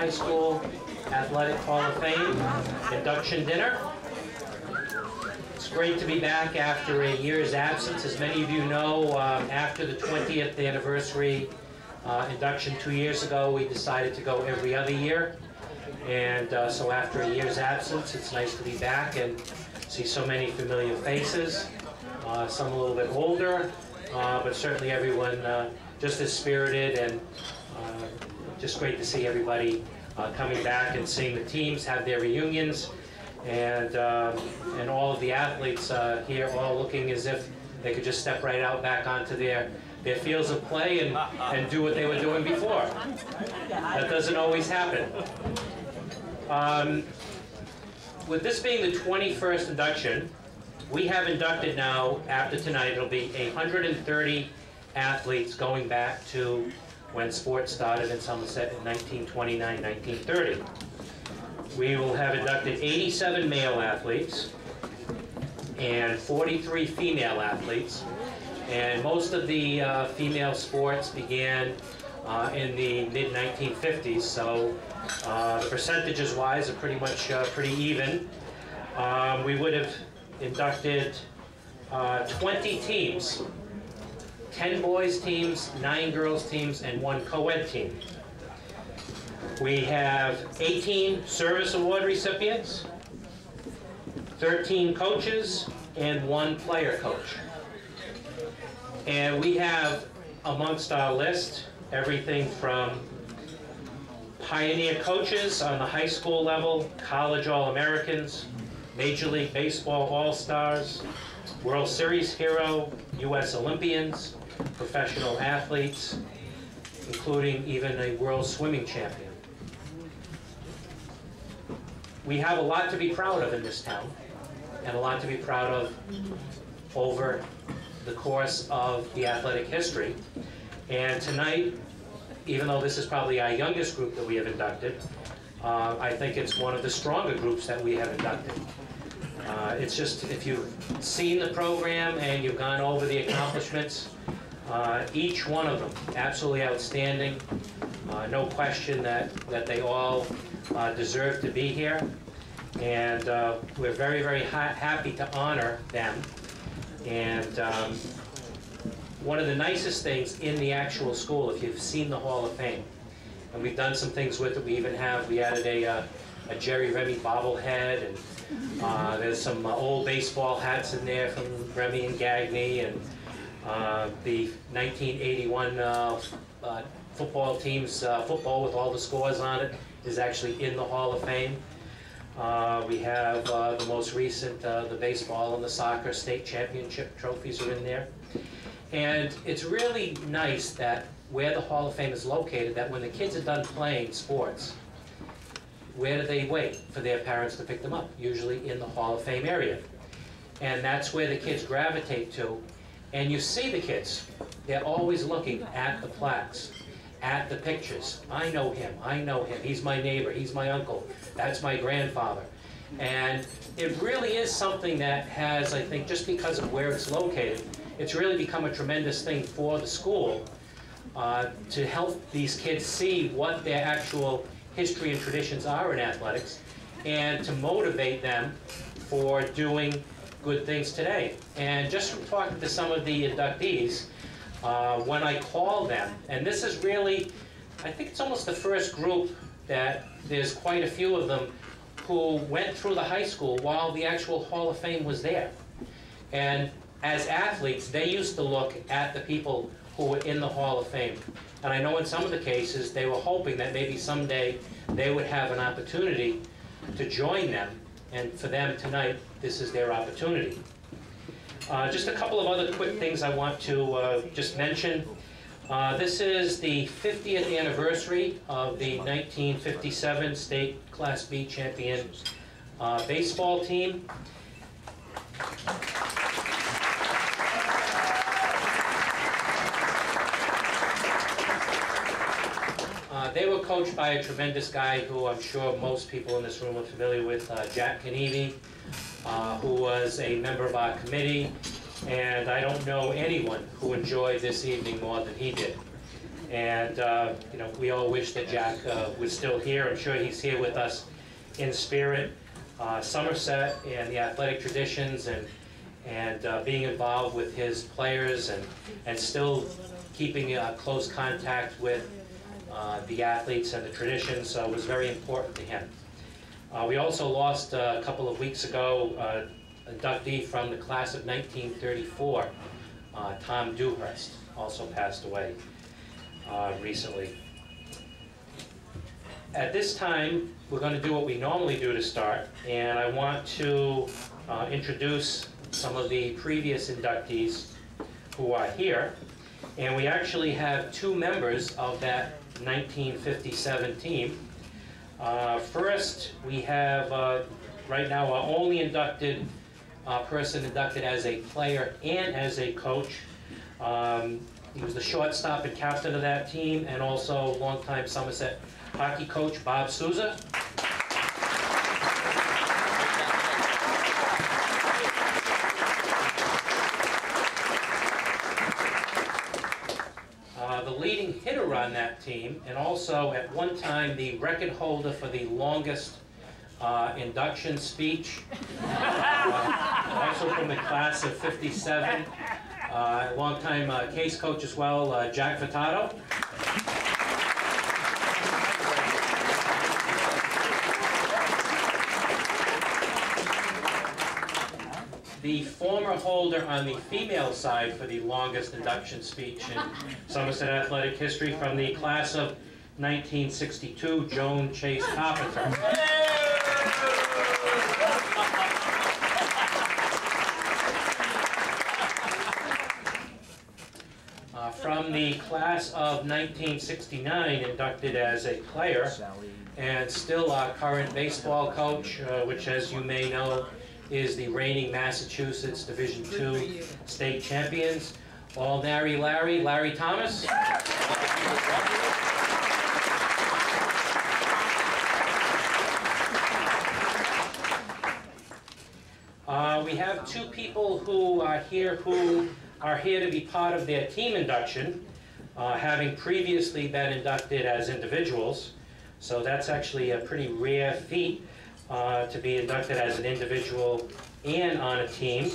High School Athletic Hall of Fame induction dinner. It's great to be back after a year's absence. As many of you know, um, after the 20th anniversary uh, induction two years ago, we decided to go every other year. And uh, so after a year's absence, it's nice to be back and see so many familiar faces uh, some a little bit older, uh, but certainly everyone uh, just as spirited and uh, just great to see everybody uh, coming back and seeing the teams have their reunions and um, and all of the athletes uh, here all looking as if they could just step right out back onto their their fields of play and, and do what they were doing before. That doesn't always happen. Um, with this being the 21st induction, we have inducted now, after tonight, it'll be 130 athletes going back to when sports started in Somerset in 1929, 1930. We will have inducted 87 male athletes and 43 female athletes. And most of the uh, female sports began uh, in the mid-1950s, so uh, percentages wise are pretty much uh, pretty even. Um, we would have inducted uh, 20 teams, 10 boys teams, 9 girls teams, and 1 co-ed team. We have 18 service award recipients, 13 coaches, and 1 player coach. And we have amongst our list everything from pioneer coaches on the high school level, college All-Americans, Major League Baseball All-Stars, World Series hero, U.S. Olympians, professional athletes, including even a world swimming champion. We have a lot to be proud of in this town, and a lot to be proud of over the course of the athletic history. And tonight, even though this is probably our youngest group that we have inducted, uh, I think it's one of the stronger groups that we have inducted. Uh, it's just, if you've seen the program and you've gone over the accomplishments, uh, each one of them absolutely outstanding. Uh, no question that, that they all uh, deserve to be here. And uh, we're very, very ha happy to honor them. And um, one of the nicest things in the actual school, if you've seen the Hall of Fame, and we've done some things with it. We even have, we added a, uh, a Jerry Remy bobblehead, and uh, there's some old baseball hats in there from Remy and Gagne, and uh, the 1981 uh, uh, football team's uh, football with all the scores on it is actually in the Hall of Fame. Uh, we have the most recent, the baseball and the soccer state championship trophies are in there. And it's really nice that where the Hall of Fame is located, that when the kids are done playing sports, where do they wait for their parents to pick them up? Usually in the Hall of Fame area. And that's where the kids gravitate to. And you see the kids, they're always looking at the plaques, at the pictures. I know him, I know him, he's my neighbor, he's my uncle, that's my grandfather. And it really is something that has, I think, just because of where it's located, it's really become a tremendous thing for the school uh, to help these kids see what their actual history and traditions are in athletics and to motivate them for doing good things today. And just from talking to some of the inductees, uh, when I call them, and this is really, I think it's almost the first group that there's quite a few of them who went through the high school while the actual Hall of Fame was there. And as athletes, they used to look at the people who were in the Hall of Fame. And I know in some of the cases, they were hoping that maybe someday they would have an opportunity to join them. And for them tonight, this is their opportunity. Uh, just a couple of other quick things I want to uh, just mention. Uh, this is the 50th anniversary of the 1957 state Class B champion uh, baseball team. Uh, they were coached by a tremendous guy who I'm sure most people in this room are familiar with, uh, Jack Kanivi, uh, who was a member of our committee. And I don't know anyone who enjoyed this evening more than he did. And, uh, you know, we all wish that Jack uh, was still here. I'm sure he's here with us in spirit. Somerset and the athletic traditions and, and being involved with his players and, and still keeping close contact with uh, the athletes and the traditions was very important to him. Uh, we also lost uh, a couple of weeks ago uh, inductee from the class of 1934, uh, Tom Dewhurst, also passed away recently. At this time, we're going to do what we normally do to start, and I want to introduce some of the previous inductees who are here. And we actually have two members of that 1957 team. Uh, First, we have, uh, right now, our only inducted uh, person inducted as a player and as a coach. Um, He was the shortstop and captain of that team, and also longtime Somerset hockey coach Bob Souza. Uh, The leading hitter on and also at one time the record holder for the longest uh, induction speech, uh, also from the class of 57, uh, longtime uh, case coach as well, uh, Jack Furtado. The former holder on the female side for the longest induction speech in Somerset athletic history from the class of 1962, Joan Chase Carpenter. Uh, From the class of 1969, inducted as a player, and still our current baseball coach, uh, which as you may know, is the reigning Massachusetts Division II state champions, All Larry Larry, Larry Thomas. Uh, We have two people who are here who are here to be part of their team induction, uh, having previously been inducted as individuals. So that's actually a pretty rare feat uh, to be inducted as an individual and on a team.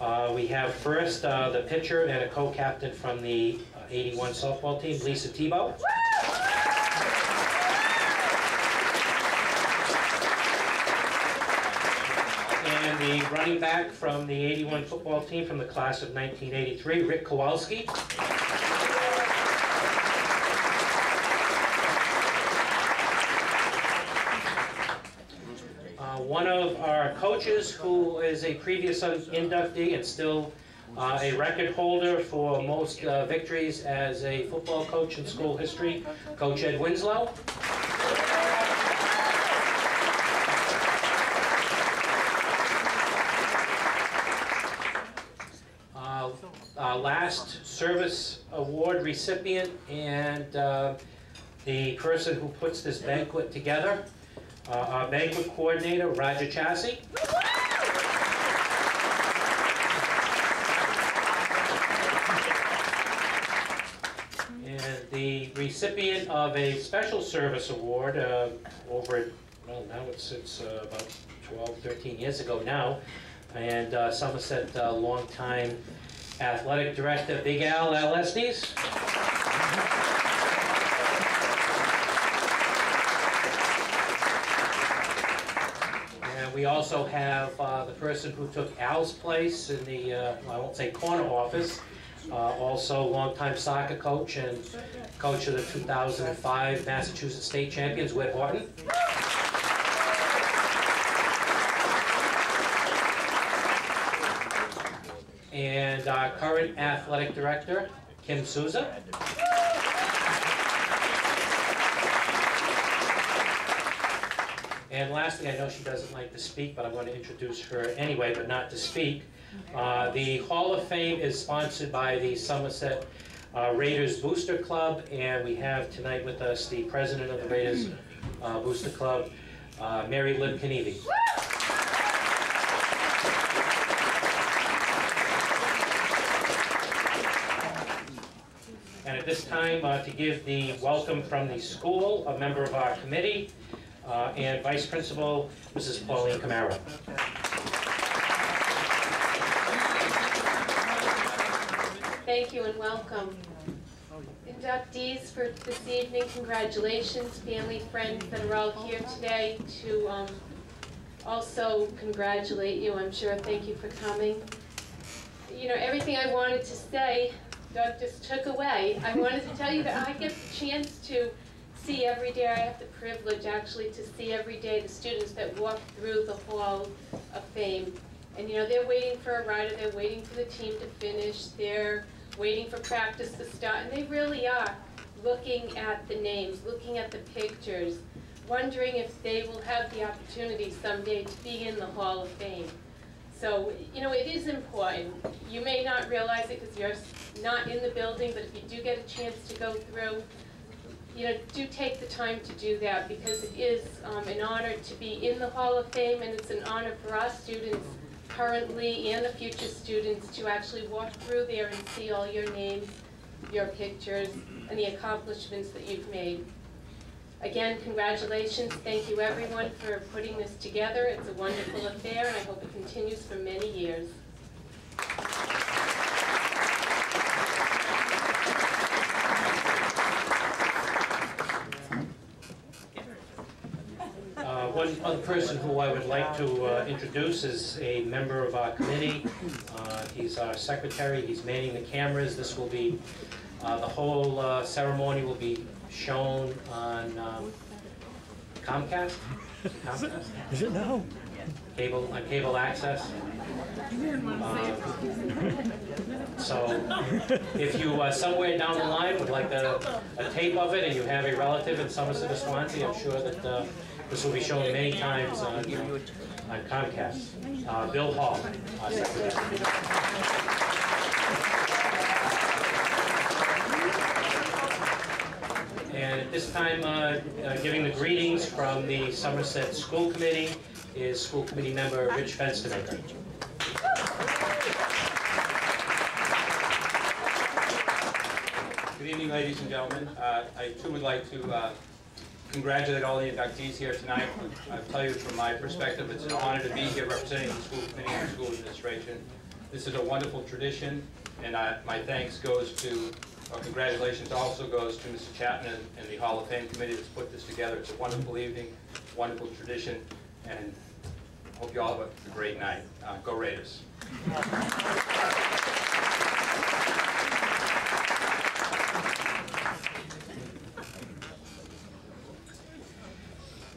Uh, We have first uh, the pitcher and a co-captain from the uh, 81 softball team, Lisa Tebow. And the running back from the 81 football team from the class of 1983, Rick Kowalski. Uh, One of our coaches who is a previous inductee and still uh, a record holder for most uh, victories as a football coach in school history, Coach Ed Winslow. Uh, uh, Last service award recipient and uh, the person who puts this banquet together, uh, our banquet coordinator, Roger Chassie. And the recipient of a special service award uh, over, well, now it's, it's uh, about 12, 13 years ago now, and uh, Somerset uh, longtime athletic director, Big Al Al Estes. And we also have uh, the person who took Al's place in the, uh, I won't say corner office, uh, also longtime soccer coach and coach of the 2005 Massachusetts State Champions, Whit Horton. And our current athletic director, Kim Souza. And lastly, I know she doesn't like to speak, but I'm going to introduce her anyway, but not to speak. Uh, the Hall of Fame is sponsored by the Somerset uh, Raiders Booster Club, and we have tonight with us the president of the Raiders uh, Booster Club, uh, Mary Lynn Kennedy. And at this time, uh, to give the welcome from the school, a member of our committee, uh, and Vice Principal, Mrs. Pauline Camara. Thank you and welcome. Inductees for this evening, congratulations, family, friends that are all here today to um, also congratulate you, I'm sure, thank you for coming. You know, everything I wanted to say, Doug just took away. I wanted to tell you that I get the chance to see every day, I have the privilege actually to see every day the students that walk through the Hall of Fame. And you know, they're waiting for a rider, they're waiting for the team to finish, they're waiting for practice to start, and they really are looking at the names, looking at the pictures, wondering if they will have the opportunity someday to be in the Hall of Fame. So, you know, it is important. You may not realize it because you're not in the building, but if you do get a chance to go through, you know, do take the time to do that because it is um, an honor to be in the Hall of Fame and it's an honor for our students currently and the future students to actually walk through there and see all your names, your pictures, and the accomplishments that you've made. Again, congratulations. Thank you everyone for putting this together. It's a wonderful affair and I hope it continues for many years. One other person who I would like to uh, introduce is a member of our committee. Uh, He's our secretary, he's manning the cameras. This will be, uh, the whole uh, ceremony will be shown on um, Comcast? Comcast? Is it now? Cable, on cable access. Um, So if you uh, somewhere down the line would like a a tape of it and you have a relative in Somerset or Swansea, I'm sure that uh, this will be shown many times on on Comcast. Uh, Bill Hall, secretary. And at this time, uh, uh, giving the greetings from the Somerset School Committee is School Committee member Rich Fenstermaker. Good evening, ladies and gentlemen. Uh, I too would like to uh, congratulate all the inductees here tonight. I'll tell you from my perspective, it's an honor to be here representing the school committee and school administration. This is a wonderful tradition, and I- my thanks goes to, or congratulations also goes to Mr. Chapman and- and the Hall of Fame committee that's put this together. It's a wonderful evening, wonderful tradition, and hope you all have a great night. Uh, Go Raiders.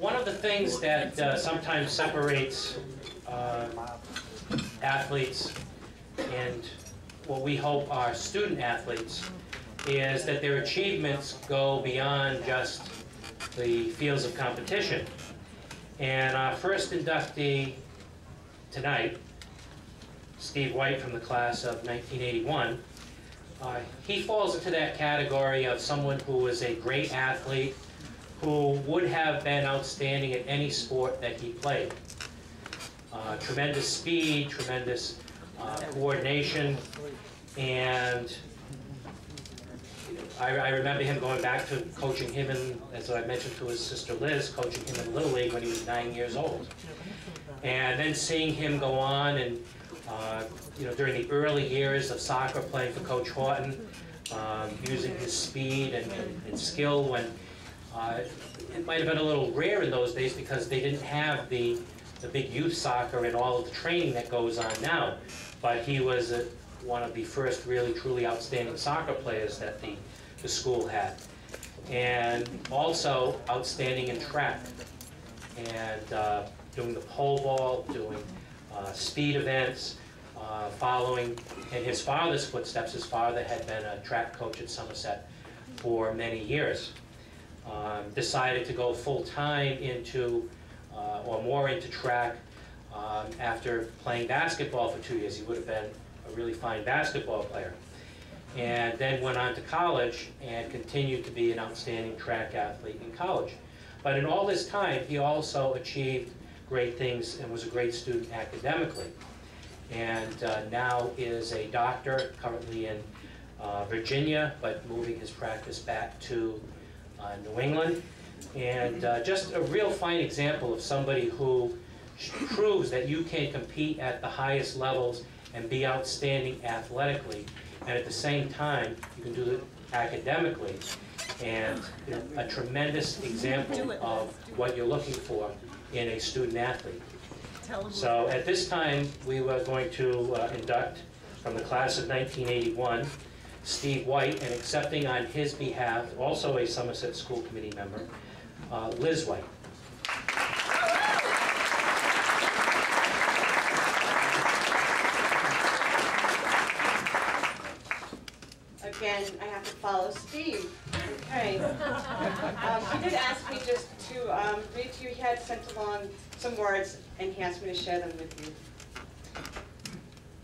One of the things that uh, sometimes separates uh, athletes and what we hope are student athletes is that their achievements go beyond just the fields of competition. And our first inductee tonight, Steve White from the class of 1981, uh, he falls into that category of someone who was a great athlete, who would have been outstanding in any sport that he played. Uh, tremendous speed, tremendous uh, coordination, and I, I remember him going back to coaching him in, as I mentioned to his sister Liz, coaching him in Little League when he was nine years old. And then seeing him go on and, uh, you know, during the early years of soccer, playing for Coach Horton, um, using his speed and, and, and skill when uh, It might have been a little rare in those days because they didn't have the, the big youth soccer and all of the training that goes on now. But he was uh, one of the first really truly outstanding soccer players that the, the school had. And also outstanding in track. And uh, doing the pole vault, doing uh, speed events, uh, following in his father's footsteps. His father had been a track coach at Somerset for many years um, decided to go full-time into, uh, or more into track um, after playing basketball for two years. He would have been a really fine basketball player. And then went on to college and continued to be an outstanding track athlete in college. But in all this time, he also achieved great things and was a great student academically. And uh, now is a doctor, currently in uh, Virginia, but moving his practice back to New England. And uh, just a real fine example of somebody who proves that you can compete at the highest levels and be outstanding athletically, and at the same time, you can do it academically. And a tremendous example of what you're looking for in a student athlete. So at this time, we were going to uh, induct from the class of 1981, Steve White, and accepting on his behalf, also a Somerset School Committee member, uh, Liz White. Again, I have to follow Steve. Okay. Um, He did ask me just to um, read to you, he had sent along some words, and he asked me to share them with you.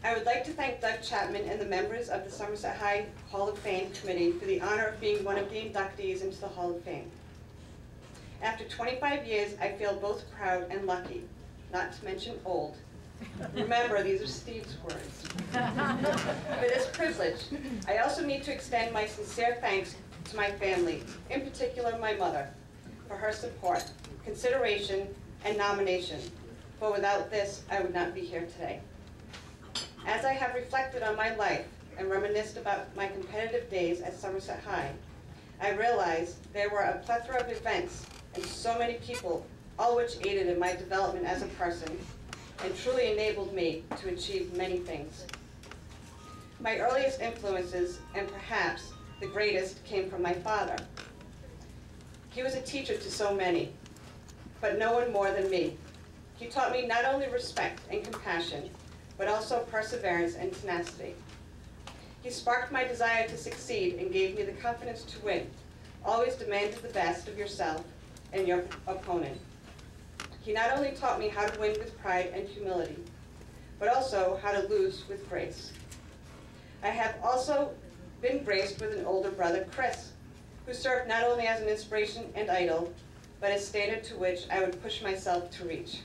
I would like to thank Doug Chapman and the members of the Somerset High Hall of Fame Committee for the honor of being one of the inductees into the Hall of Fame. After 25 years, I feel both proud and lucky, not to mention old. Remember, these are Steve's words. For this privilege, I also need to extend my sincere thanks to my family, in particular my mother, for her support, consideration, and nomination. For without this, I would not be here today. As I have reflected on my life and reminisced about my competitive days at Somerset High, I realize there were a plethora of events and so many people, all which aided in my development as a person and truly enabled me to achieve many things. My earliest influences, and perhaps the greatest, came from my father. He was a teacher to so many, but no one more than me. He taught me not only respect and compassion, but also perseverance and tenacity. He sparked my desire to succeed and gave me the confidence to win. Always demanded the best of yourself and your opponent. He not only taught me how to win with pride and humility, but also how to lose with grace. I have also been graced with an older brother, Chris, who served not only as an inspiration and idol, but a standard to which I would push myself to reach.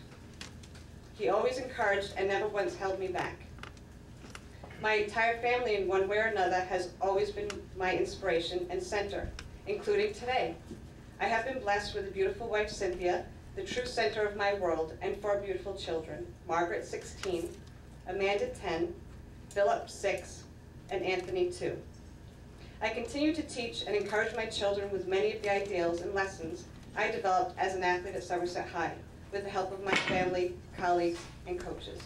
He always encouraged and never once held me back. My entire family, in one way or another, has always been my inspiration and center, including today. I have been blessed with a beautiful wife, Cynthia, the true center of my world, and four beautiful children, Margaret, 16, Amanda, 10, Philip, 6, and Anthony, 2. I continue to teach and encourage my children with many of the ideals and lessons I developed as an athlete at Somerset High, with the help of my family, colleagues, and coaches.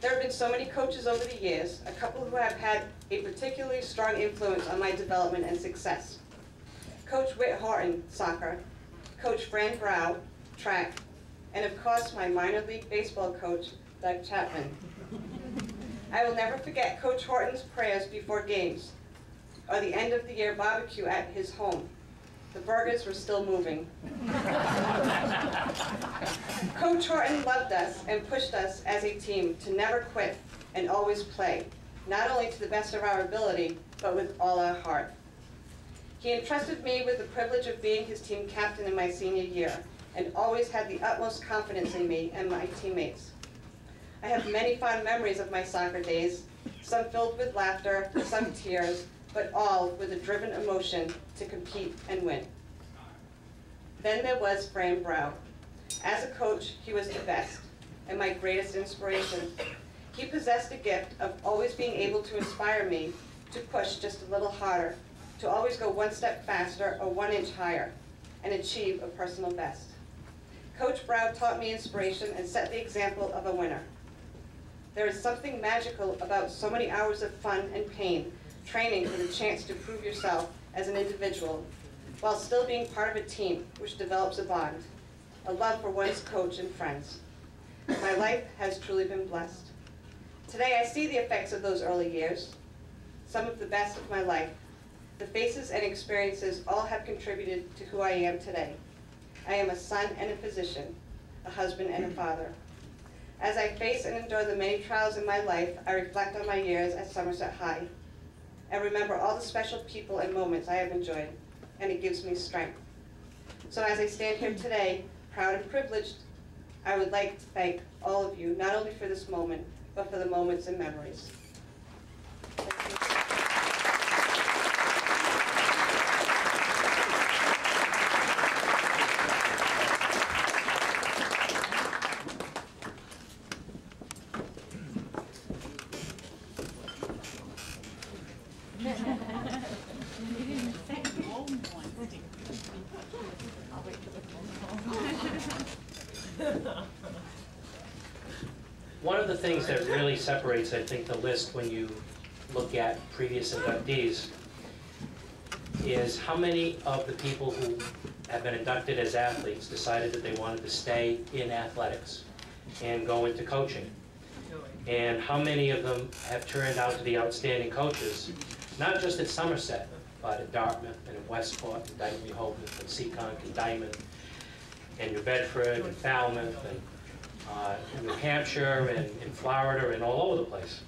There have been so many coaches over the years, a couple who have had a particularly strong influence on my development and success. Coach Whit Horton, soccer, Coach Fran Brow, track, and of course, my minor league baseball coach, Doug Chapman. I will never forget Coach Horton's prayers before games, or the end of the year barbecue at his home. The burgers were still moving. Coach Horton loved us and pushed us as a team to never quit and always play, not only to the best of our ability, but with all our heart. He entrusted me with the privilege of being his team captain in my senior year, and always had the utmost confidence in me and my teammates. I have many fond memories of my soccer days, some filled with laughter, some tears, but all with a driven emotion to compete and win. Then there was Fran Brow. As a coach, he was the best and my greatest inspiration. He possessed a gift of always being able to inspire me to push just a little harder, to always go one step faster or one inch higher, and achieve a personal best. Coach Brow taught me inspiration and set the example of a winner. There is something magical about so many hours of fun and pain training for the chance to prove yourself as an individual while still being part of a team which develops a bond, a love for one's coach and friends. My life has truly been blessed. Today I see the effects of those early years, some of the best of my life. The faces and experiences all have contributed to who I am today. I am a son and a physician, a husband and a father. As I face and endure the many trials in my life, I reflect on my years at Somerset High and remember all the special people and moments I have enjoyed, and it gives me strength. So as I stand here today, proud and privileged, I would like to thank all of you, not only for this moment, but for the moments and memories. Thank you. one of things that really separates, I think, the list when you look at previous inductees is how many of the people who have been inducted as athletes decided that they wanted to stay in athletics and go into coaching. And how many of them have turned out to be outstanding coaches, not just at Somerset, but at Dartmouth and at Westport, and Dighton Rehoboth, and Seekonk, and Diamond, and New Bedford, and Falmouth, and uh, in New Hampshire, and in Florida, and all over the place.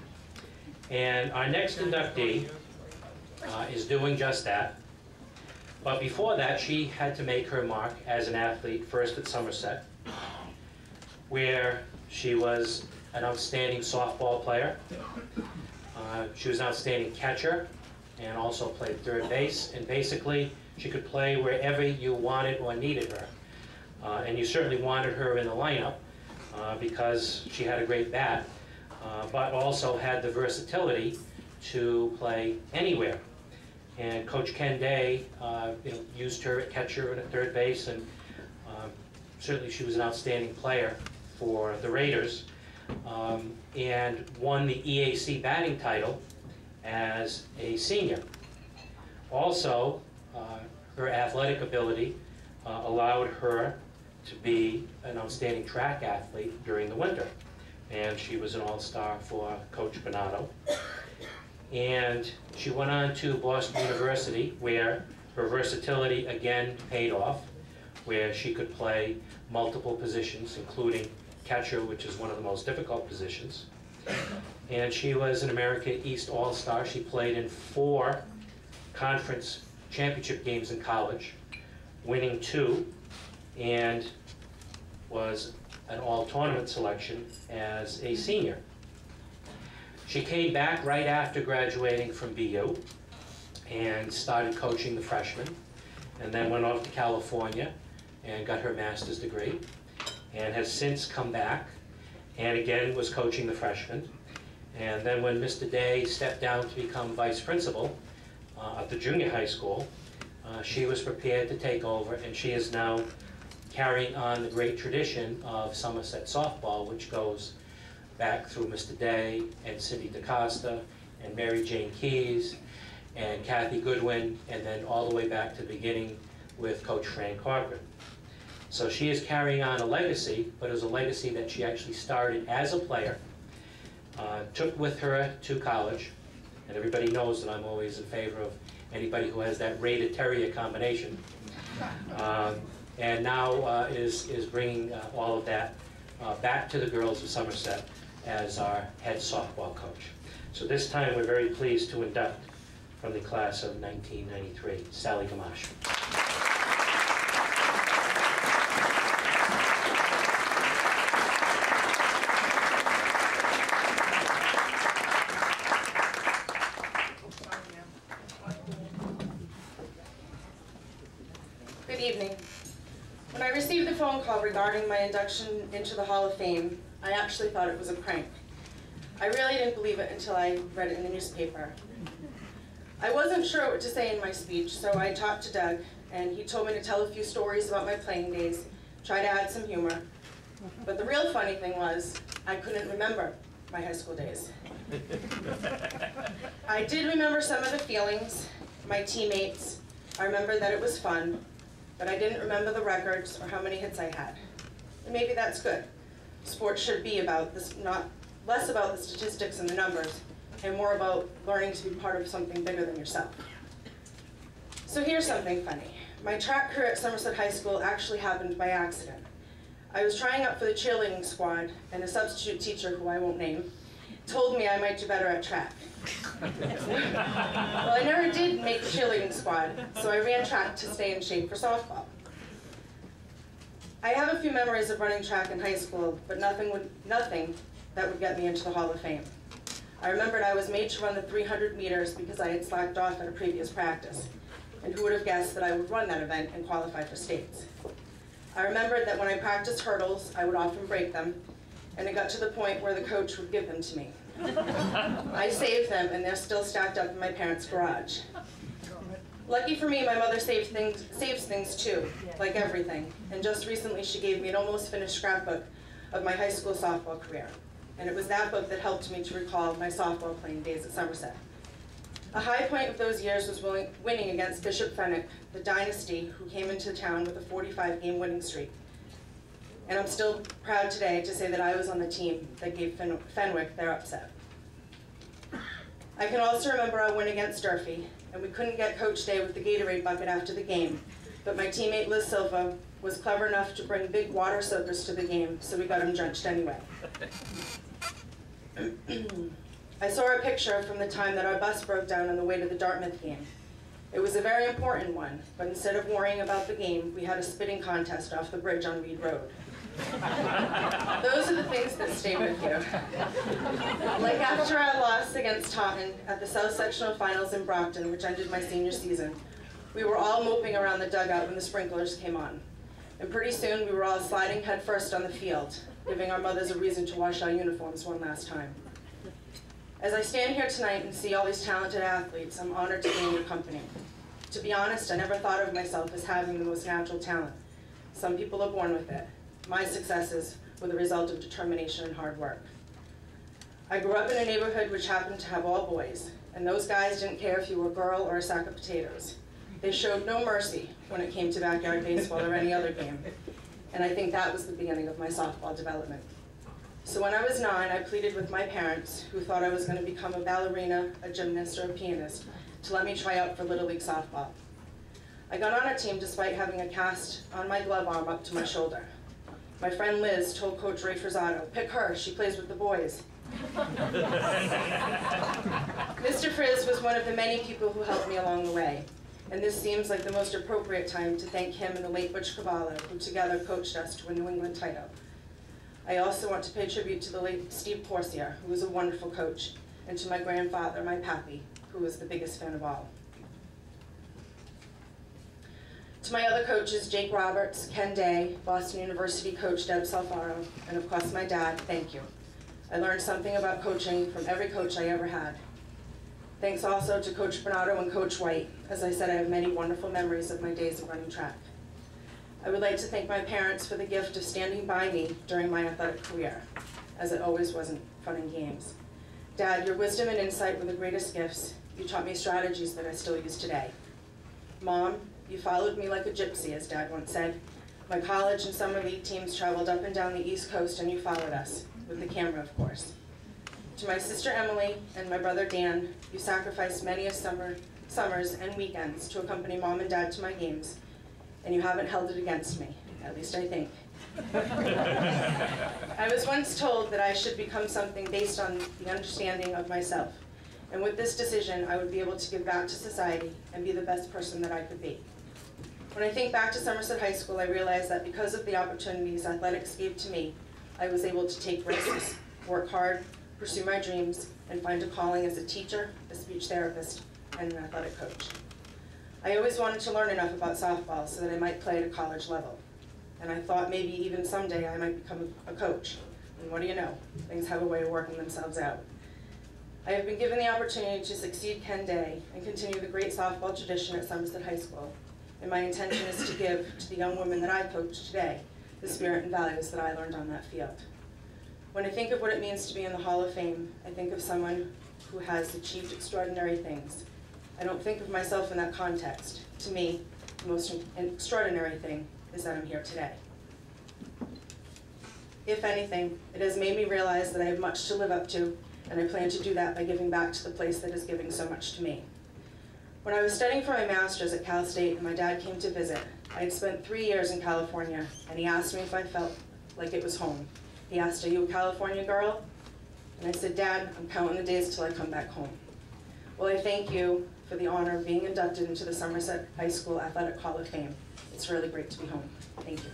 And our next inductee uh, is doing just that. But before that, she had to make her mark as an athlete, first at Somerset, where she was an outstanding softball player. Uh, She was an outstanding catcher and also played third base. And basically, she could play wherever you wanted or needed her. Uh, And you certainly wanted her in the lineup uh, because she had a great bat, uh, but also had the versatility to play anywhere. And Coach Ken Day, uh, you know, used her at catcher and at third base, and um, certainly she was an outstanding player for the Raiders, um, and won the EAC batting title as a senior. Also, uh, her athletic ability uh, allowed her to be an outstanding track athlete during the winter. And she was an all-star for Coach Bernardo. And she went on to Boston University, where her versatility again paid off, where she could play multiple positions, including catcher, which is one of the most difficult positions. And she was an America East All-Star. She played in four conference championship games in college, winning two, and was an all-tournament selection as a senior. She came back right after graduating from BU and started coaching the freshmen, and then went off to California and got her master's degree, and has since come back, and again was coaching the freshmen. And then when Mr. Day stepped down to become vice principal uh, at the junior high school, uh, she was prepared to take over, and she is now carrying on the great tradition of Somerset softball, which goes back through Mr. Day and Cindy DeCosta and Mary Jane Keys and Kathy Goodwin, and then all the way back to the beginning with Coach Frank Cochran. So she is carrying on a legacy, but it was a legacy that she actually started as a player, uh, took with her to college, and everybody knows that I'm always in favor of anybody who has that Raider Terrier combination. Um, and now uh, is, is bringing uh, all of that uh, back to the girls of Somerset as our head softball coach. So this time, we're very pleased to induct from the class of 1993, Sally Gamache. Good evening. When I received the phone call regarding my induction into the Hall of Fame, I actually thought it was a prank. I really didn't believe it until I read it in the newspaper. I wasn't sure what to say in my speech, so I talked to Doug, and he told me to tell a few stories about my playing days, try to add some humor. But the real funny thing was, I couldn't remember my high school days. I did remember some of the feelings, my teammates. I remember that it was fun, but I didn't remember the records or how many hits I had. And maybe that's good. Sports should be about this, not less about the statistics and the numbers, and more about learning to be part of something bigger than yourself. So here's something funny. My track career at Somerset High School actually happened by accident. I was trying out for the cheerleading squad, and a substitute teacher, who I won't name, told me I might do better at track. well, I never did make the cheerleading squad, so I ran track to stay in shape for softball. I have a few memories of running track in high school, but nothing would nothing that would get me into the Hall of Fame. I remembered I was made to run the 300 meters because I had slacked off at a previous practice. And who would have guessed that I would run that event and qualify for states? I remembered that when I practiced hurdles, I would often break them, and it got to the point where the coach would give them to me. I saved them, and they're still stacked up in my parents' garage. Lucky for me, my mother saved things, saves things too, like everything. And just recently, she gave me an almost finished scrapbook of my high school softball career. and it was that book that helped me to recall my softball playing days at Somerset. A high point of those years was winning against Bishop Fenwick, the dynasty who came into town with a 45-game winning streak. And I'm still proud today to say that I was on the team that gave Fen- Fenwick their upset. I can also remember our win against Durfee, and we couldn't get Coach Day with the Gatorade bucket after the game, but my teammate Liz Silva was clever enough to bring big water soakers to the game, so we got him drenched anyway. I saw a picture from the time that our bus broke down on the way to the Dartmouth game. It was a very important one, but instead of worrying about the game, we had a spitting contest off the bridge on Reed Road. Those are the things that stay with you. Like after our loss against Taunton at the South Sectional Finals in Brockton, which ended my senior season, we were all moping around the dugout when the sprinklers came on. And pretty soon, we were all sliding headfirst on the field, giving our mothers a reason to wash our uniforms one last time. As I stand here tonight and see all these talented athletes, I'm honored to be in your company. To be honest, I never thought of myself as having the most natural talent. Some people are born with it. My successes were the result of determination and hard work. I grew up in a neighborhood which happened to have all boys, and those guys didn't care if you were a girl or a sack of potatoes. They showed no mercy when it came to backyard baseball or any other game, and I think that was the beginning of my softball development. So when I was nine, I pleaded with my parents, who thought I was going to become a ballerina, a gymnast, or a pianist, to let me try out for Little League softball. I got on a team despite having a cast on my glove arm up to my shoulder. My friend Liz told Coach Ray Frizzato, pick her, she plays with the boys. Mr. Frizz was one of the many people who helped me along the way, and this seems like the most appropriate time to thank him and the late Butch Cavallo, who together coached us to a New England title. I also want to pay tribute to the late Steve Porcier, who was a wonderful coach, and to my grandfather, my pappy, who was the biggest fan of all. To my other coaches, Jake Roberts, Ken Day, Boston University coach Deb Salfaro, and of course my dad, thank you. I learned something about coaching from every coach I ever had. Thanks also to Coach Bernardo and Coach White. As I said, I have many wonderful memories of my days of running track. I would like to thank my parents for the gift of standing by me during my athletic career, as it always wasn't fun and games. Dad, your wisdom and insight were the greatest gifts. You taught me strategies that I still use today. Mom, you followed me like a gypsy, as Dad once said. My college and summer league teams traveled up and down the East Coast and you followed us, with the camera, of course. To my sister Emily and my brother Dan, you sacrificed many a summer, summers and weekends to accompany mom and dad to my games, and you haven't held it against me, at least I think. I was once told that I should become something based on the understanding of myself. And with this decision, I would be able to give back to society and be the best person that I could be. When I think back to Somerset High School, I realize that because of the opportunities athletics gave to me, I was able to take risks, work hard, pursue my dreams, and find a calling as a teacher, a speech therapist, and an athletic coach. I always wanted to learn enough about softball so that I might play at a college level. And I thought maybe even someday I might become a coach. And what do you know? Things have a way of working themselves out. I have been given the opportunity to succeed Ken Day and continue the great softball tradition at Somerset High School. And my intention is to give to the young women that I coach today the spirit and values that I learned on that field. When I think of what it means to be in the Hall of Fame, I think of someone who has achieved extraordinary things. I don't think of myself in that context. To me, the most extraordinary thing is that I'm here today. If anything, it has made me realize that I have much to live up to, and I plan to do that by giving back to the place that is giving so much to me. When I was studying for my master's at Cal State and my dad came to visit, I had spent three years in California, and he asked me if I felt like it was home. He asked, are you a California girl? And I said, Dad, I'm counting the days till I come back home. Well, I thank you for the honor of being inducted into the Somerset High School Athletic Hall of Fame. It's really great to be home. Thank you.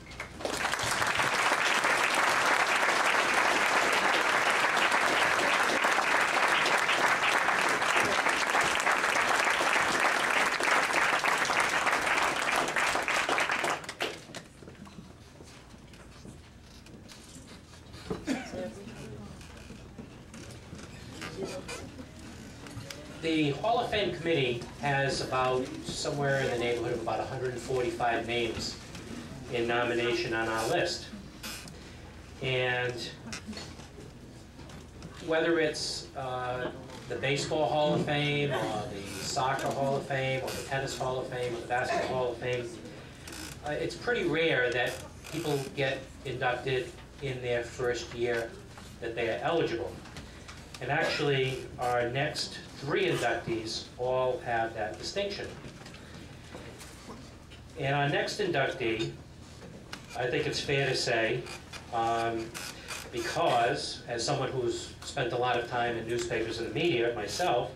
The Hall of Fame committee has about, somewhere in the neighborhood of about 145 names in nomination on our list. And whether it's uh, the Baseball Hall of Fame, or the Soccer Hall of Fame, or the Tennis Hall of Fame, or the Basketball Hall of Fame, uh, it's pretty rare that people get inducted in their first year that they are eligible. And actually, our next three inductees all have that distinction. And our next inductee, I think it's fair to say, um, because, as someone who's spent a lot of time in newspapers and the media, myself,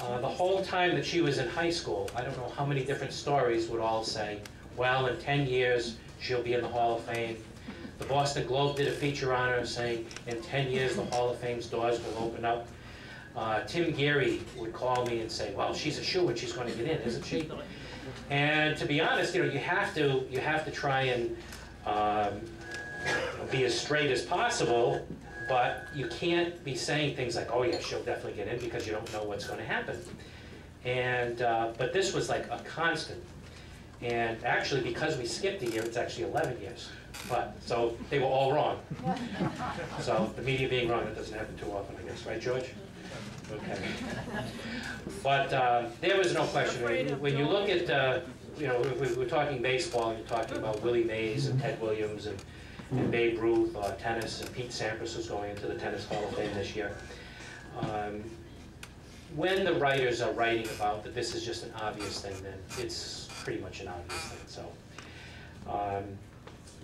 uh, the whole time that she was in high school, I don't know how many different stories would all say, well, in 10 years, she'll be in the Hall of Fame. The Boston Globe did a feature on her saying, in 10 years, the Hall of Fame's doors will open up. Uh, Tim Geary would call me and say, well, she's a shoe and she's going to get in, isn't she? And to be honest, you know, you have to, you have to try and um, be as straight as possible, but you can't be saying things like, oh yeah, she'll definitely get in, because you don't know what's going to happen. And, uh, but this was like a constant. And actually, because we skipped a year, it's actually 11 years. But, so they were all wrong. So the media being wrong, that doesn't happen too often, I guess, right, George? Okay. But uh, there was no question. When you- When you look at, uh, you know, we- we're talking baseball, you're talking about Willie Mays and Ted Williams and and Babe Ruth, or tennis, and Pete Sampras who's going into the Tennis Hall of Fame this year. Um, When the writers are writing about that this is just an obvious thing, then it's pretty much an obvious thing, so. um,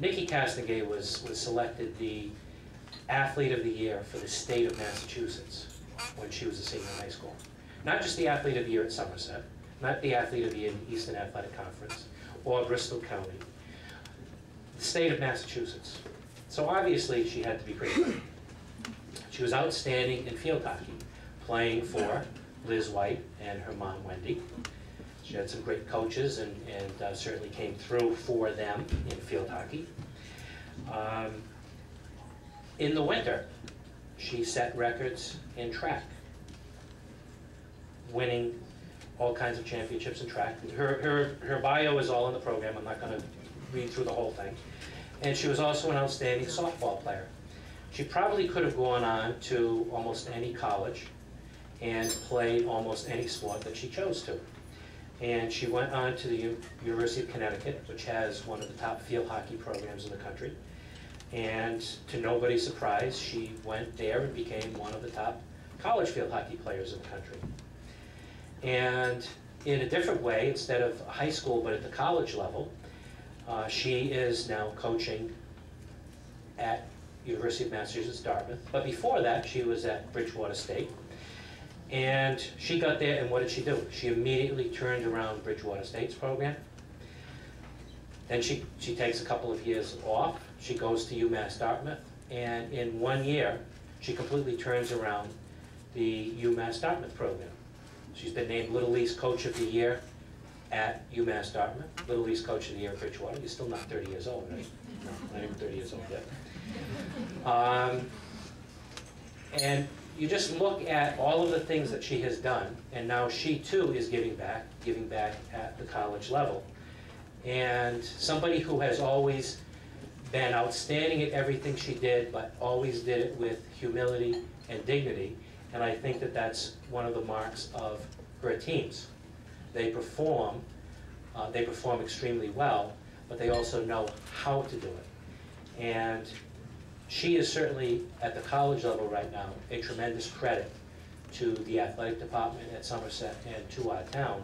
Nikki Castagay was, was selected the athlete of the year for the state of Massachusetts when she was a senior in high school. Not just the athlete of the year at Somerset, not the athlete of the year in Eastern Athletic Conference, or Bristol County, the state of Massachusetts. So obviously, she had to be good. She was outstanding in field hockey, playing for Liz White and her mom Wendy. She had some great coaches and, and uh, certainly came through for them in field hockey. Um, in the winter, she set records in track, winning all kinds of championships in track. Her, her, her bio is all in the program, I'm not gonna read through the whole thing. And she was also an outstanding softball player. She probably could have gone on to almost any college and played almost any sport that she chose to. And she went on to the U- University of Connecticut, which has one of the top field hockey programs in the country. And to nobody's surprise, she went there and became one of the top college field hockey players in the country. And in a different way, instead of high school, but at the college level, uh, she is now coaching at University of Massachusetts Dartmouth. But before that, she was at Bridgewater State. And she got there, and what did she do? She immediately turned around Bridgewater State's program. Then she, she takes a couple of years off. She goes to UMass Dartmouth. And in one year, she completely turns around the UMass Dartmouth program. She's been named Little East Coach of the Year at UMass Dartmouth, Little East Coach of the Year at Bridgewater. You're still not 30 years old, right? No, not even 30 years old yet. Um, And you just look at all of the things that she has done, and now she too is giving back, giving back at the college level. And somebody who has always been outstanding at everything she did, but always did it with humility and dignity. And I think that that's one of the marks of her teams. They perform, uh, they perform extremely well, but they also know how to do it. And she is certainly, at the college level right now, a tremendous credit to the athletic department at Somerset and to our town,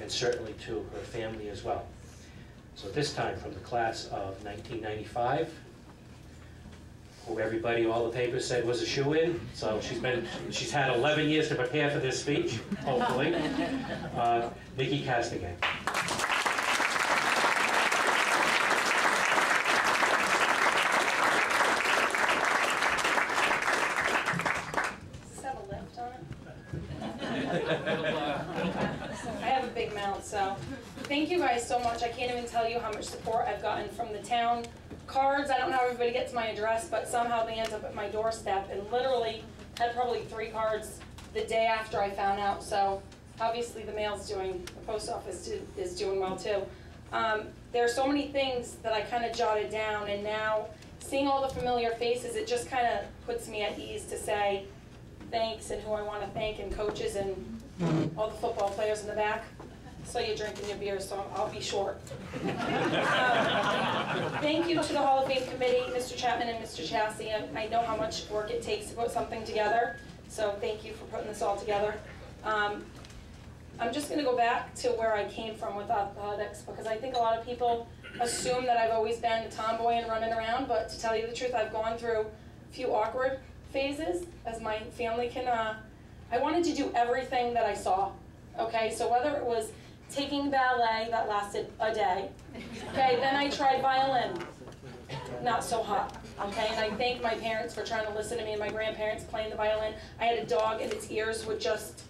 and certainly to her family as well. So this time, from the class of 1995, who everybody, all the papers said was a shoe-in, so she's been, she's had 11 years to prepare for this speech, hopefully. Uh, Nikki Castigan. Does this have a lift on it? I have a big mouth, so thank you guys so much. I can't even tell you how much support I've gotten from the town. Cards, I don't know how everybody gets my address, but somehow they end up at my doorstep and literally had probably three cards the day after I found out, so obviously the mail's doing, the post office is doing well too. Um, there are so many things that I kind of jotted down and now seeing all the familiar faces, it just kind of puts me at ease to say, thanks and who I want to thank and coaches and all the football players in the back. So you're drinking your beer, so I'll be short. Um, Thank you to the Hall of Fame Committee, Mr. Chapman and Mr. Chassie. I know how much work it takes to put something together, so thank you for putting this all together. Um, I'm just gonna go back to where I came from with athletics, because I think a lot of people assume that I've always been a tomboy and running around, but to tell you the truth, I've gone through a few awkward phases, as my family can, uh, I wanted to do everything that I saw, okay? So whether it was taking ballet, that lasted a day, okay? Then I tried violin, not so hot, okay? And I thank my parents for trying to listen to me and my grandparents playing the violin. I had a dog and its ears would just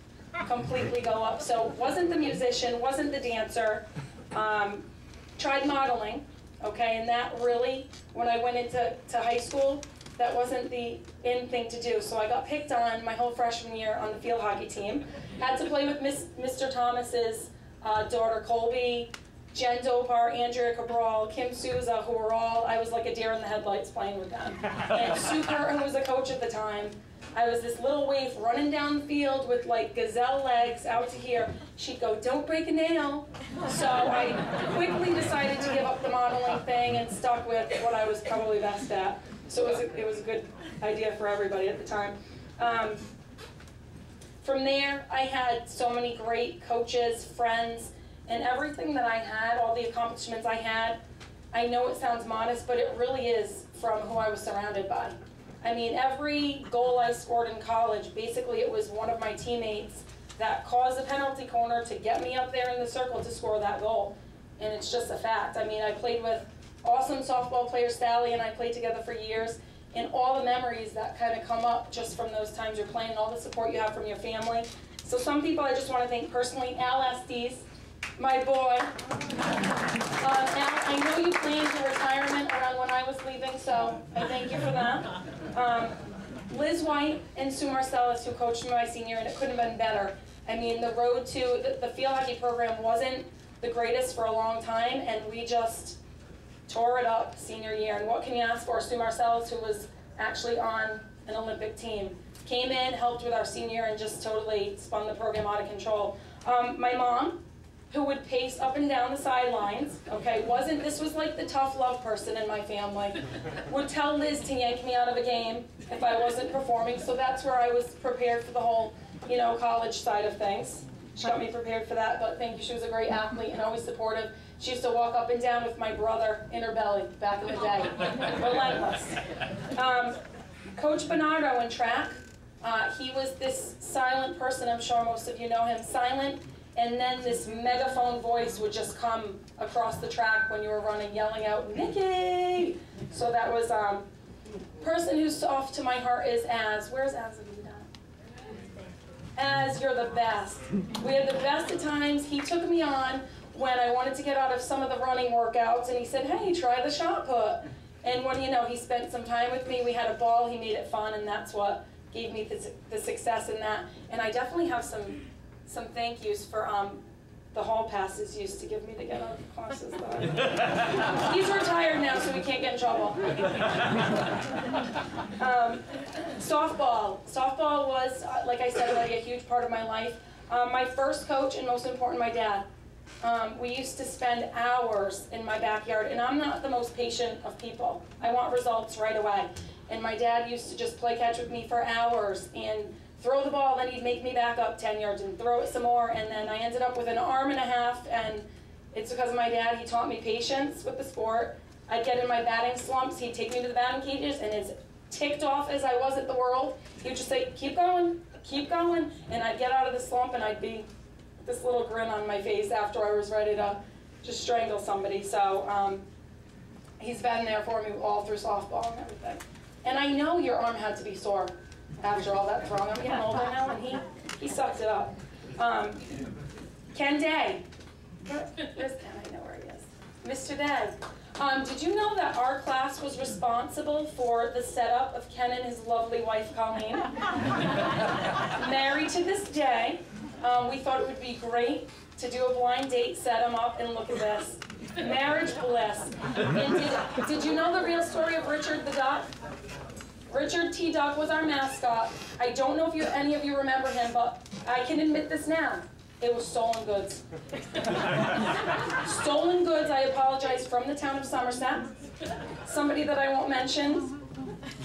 completely go up. So wasn't the musician, wasn't the dancer. Um, tried modeling, okay, and that really, when I went into to high school, that wasn't the in thing to do. So I got picked on my whole freshman year on the field hockey team. Had to play with Miss, Mr. Thomas's uh, daughter Colby, Jen Dopar, Andrea Cabral, Kim Souza, who were all, I was like a deer in the headlights playing with them. And Sue Kerr, who was a coach at the time, I was this little waif running down the field with like gazelle legs out to here. She'd go, don't break a nail. So I quickly decided to give up the modeling thing and stuck with what I was probably best at. So it was a, it was a good idea for everybody at the time. Um, from there, I had so many great coaches, friends, and everything that I had, all the accomplishments I had, I know it sounds modest, but it really is from who I was surrounded by. I mean, every goal I scored in college, basically it was one of my teammates that caused the penalty corner to get me up there in the circle to score that goal. And it's just a fact. I mean, I played with awesome softball player Sally and I played together for years. And all the memories that kind of come up just from those times you're playing, and all the support you have from your family. So some people I just want to thank personally, Al Estes, my boy. Uh, Al, I know you planned your retirement around when I was leaving, so I thank you for that. Um, Liz White and Sue Marcellus, who coached me my senior, and it couldn't have been better. I mean, the road to the, the field hockey program wasn't the greatest for a long time, and we just tore it up senior year. And what can you ask for? Sue Marcellus, who was actually on an Olympic team, came in, helped with our senior, and just totally spun the program out of control. Um, my mom, who would pace up and down the sidelines, okay, wasn't, this was like the tough love person in my family, would tell Liz to yank me out of a game if I wasn't performing, so that's where I was prepared for the whole, you know, college side of things. She got me prepared for that, but thank you, she was a great athlete and always supportive. She used to walk up and down with my brother in her belly back in the day, relentless. Um, Coach Bernardo in track, uh, he was this silent person, I'm sure most of you know him, silent, and then this megaphone voice would just come across the track when you were running, yelling out, Nikki! So that was, um, person who's soft to my heart is As. Where's Az? Az, you're the best. We had the best of times. He took me on when I wanted to get out of some of the running workouts, and he said, hey, try the shot put. And what do you know, he spent some time with me. We had a ball. He made it fun, and that's what gave me the, the success in that. And I definitely have some some thank yous for um, the hall passes used to give me to get out of classes. He's retired now, so we can't get in trouble. um, softball. Softball was, uh, like I said, already a huge part of my life. Um, my first coach, and most important, my dad. Um, we used to spend hours in my backyard, and I'm not the most patient of people. I want results right away. And my dad used to just play catch with me for hours and throw the ball, then he'd make me back up 10 yards and throw it some more, and then I ended up with an arm and a half, and it's because of my dad. He taught me patience with the sport. I'd get in my batting slumps, he'd take me to the batting cages, and as ticked off as I was at the world, he would just say, keep going, keep going, and I'd get out of the slump, and I'd be this little grin on my face after I was ready to just strangle somebody. So um, he's been there for me all through softball and everything. And I know your arm had to be sore after all that throwing. I'm getting older now, and he, he sucked it up. Um, Ken Day. Where's Ken? I know where he is. Mr. Day. Um, did you know that our class was responsible for the setup of Ken and his lovely wife, Colleen? Married to this day. Um, we thought it would be great to do a blind date, set them up, and look at this. Marriage bliss. And did, did you know the real story of Richard the Duck? Richard T. Duck was our mascot. I don't know if you, any of you remember him, but I can admit this now. It was stolen goods. stolen goods, I apologize, from the town of Somerset. Somebody that I won't mention.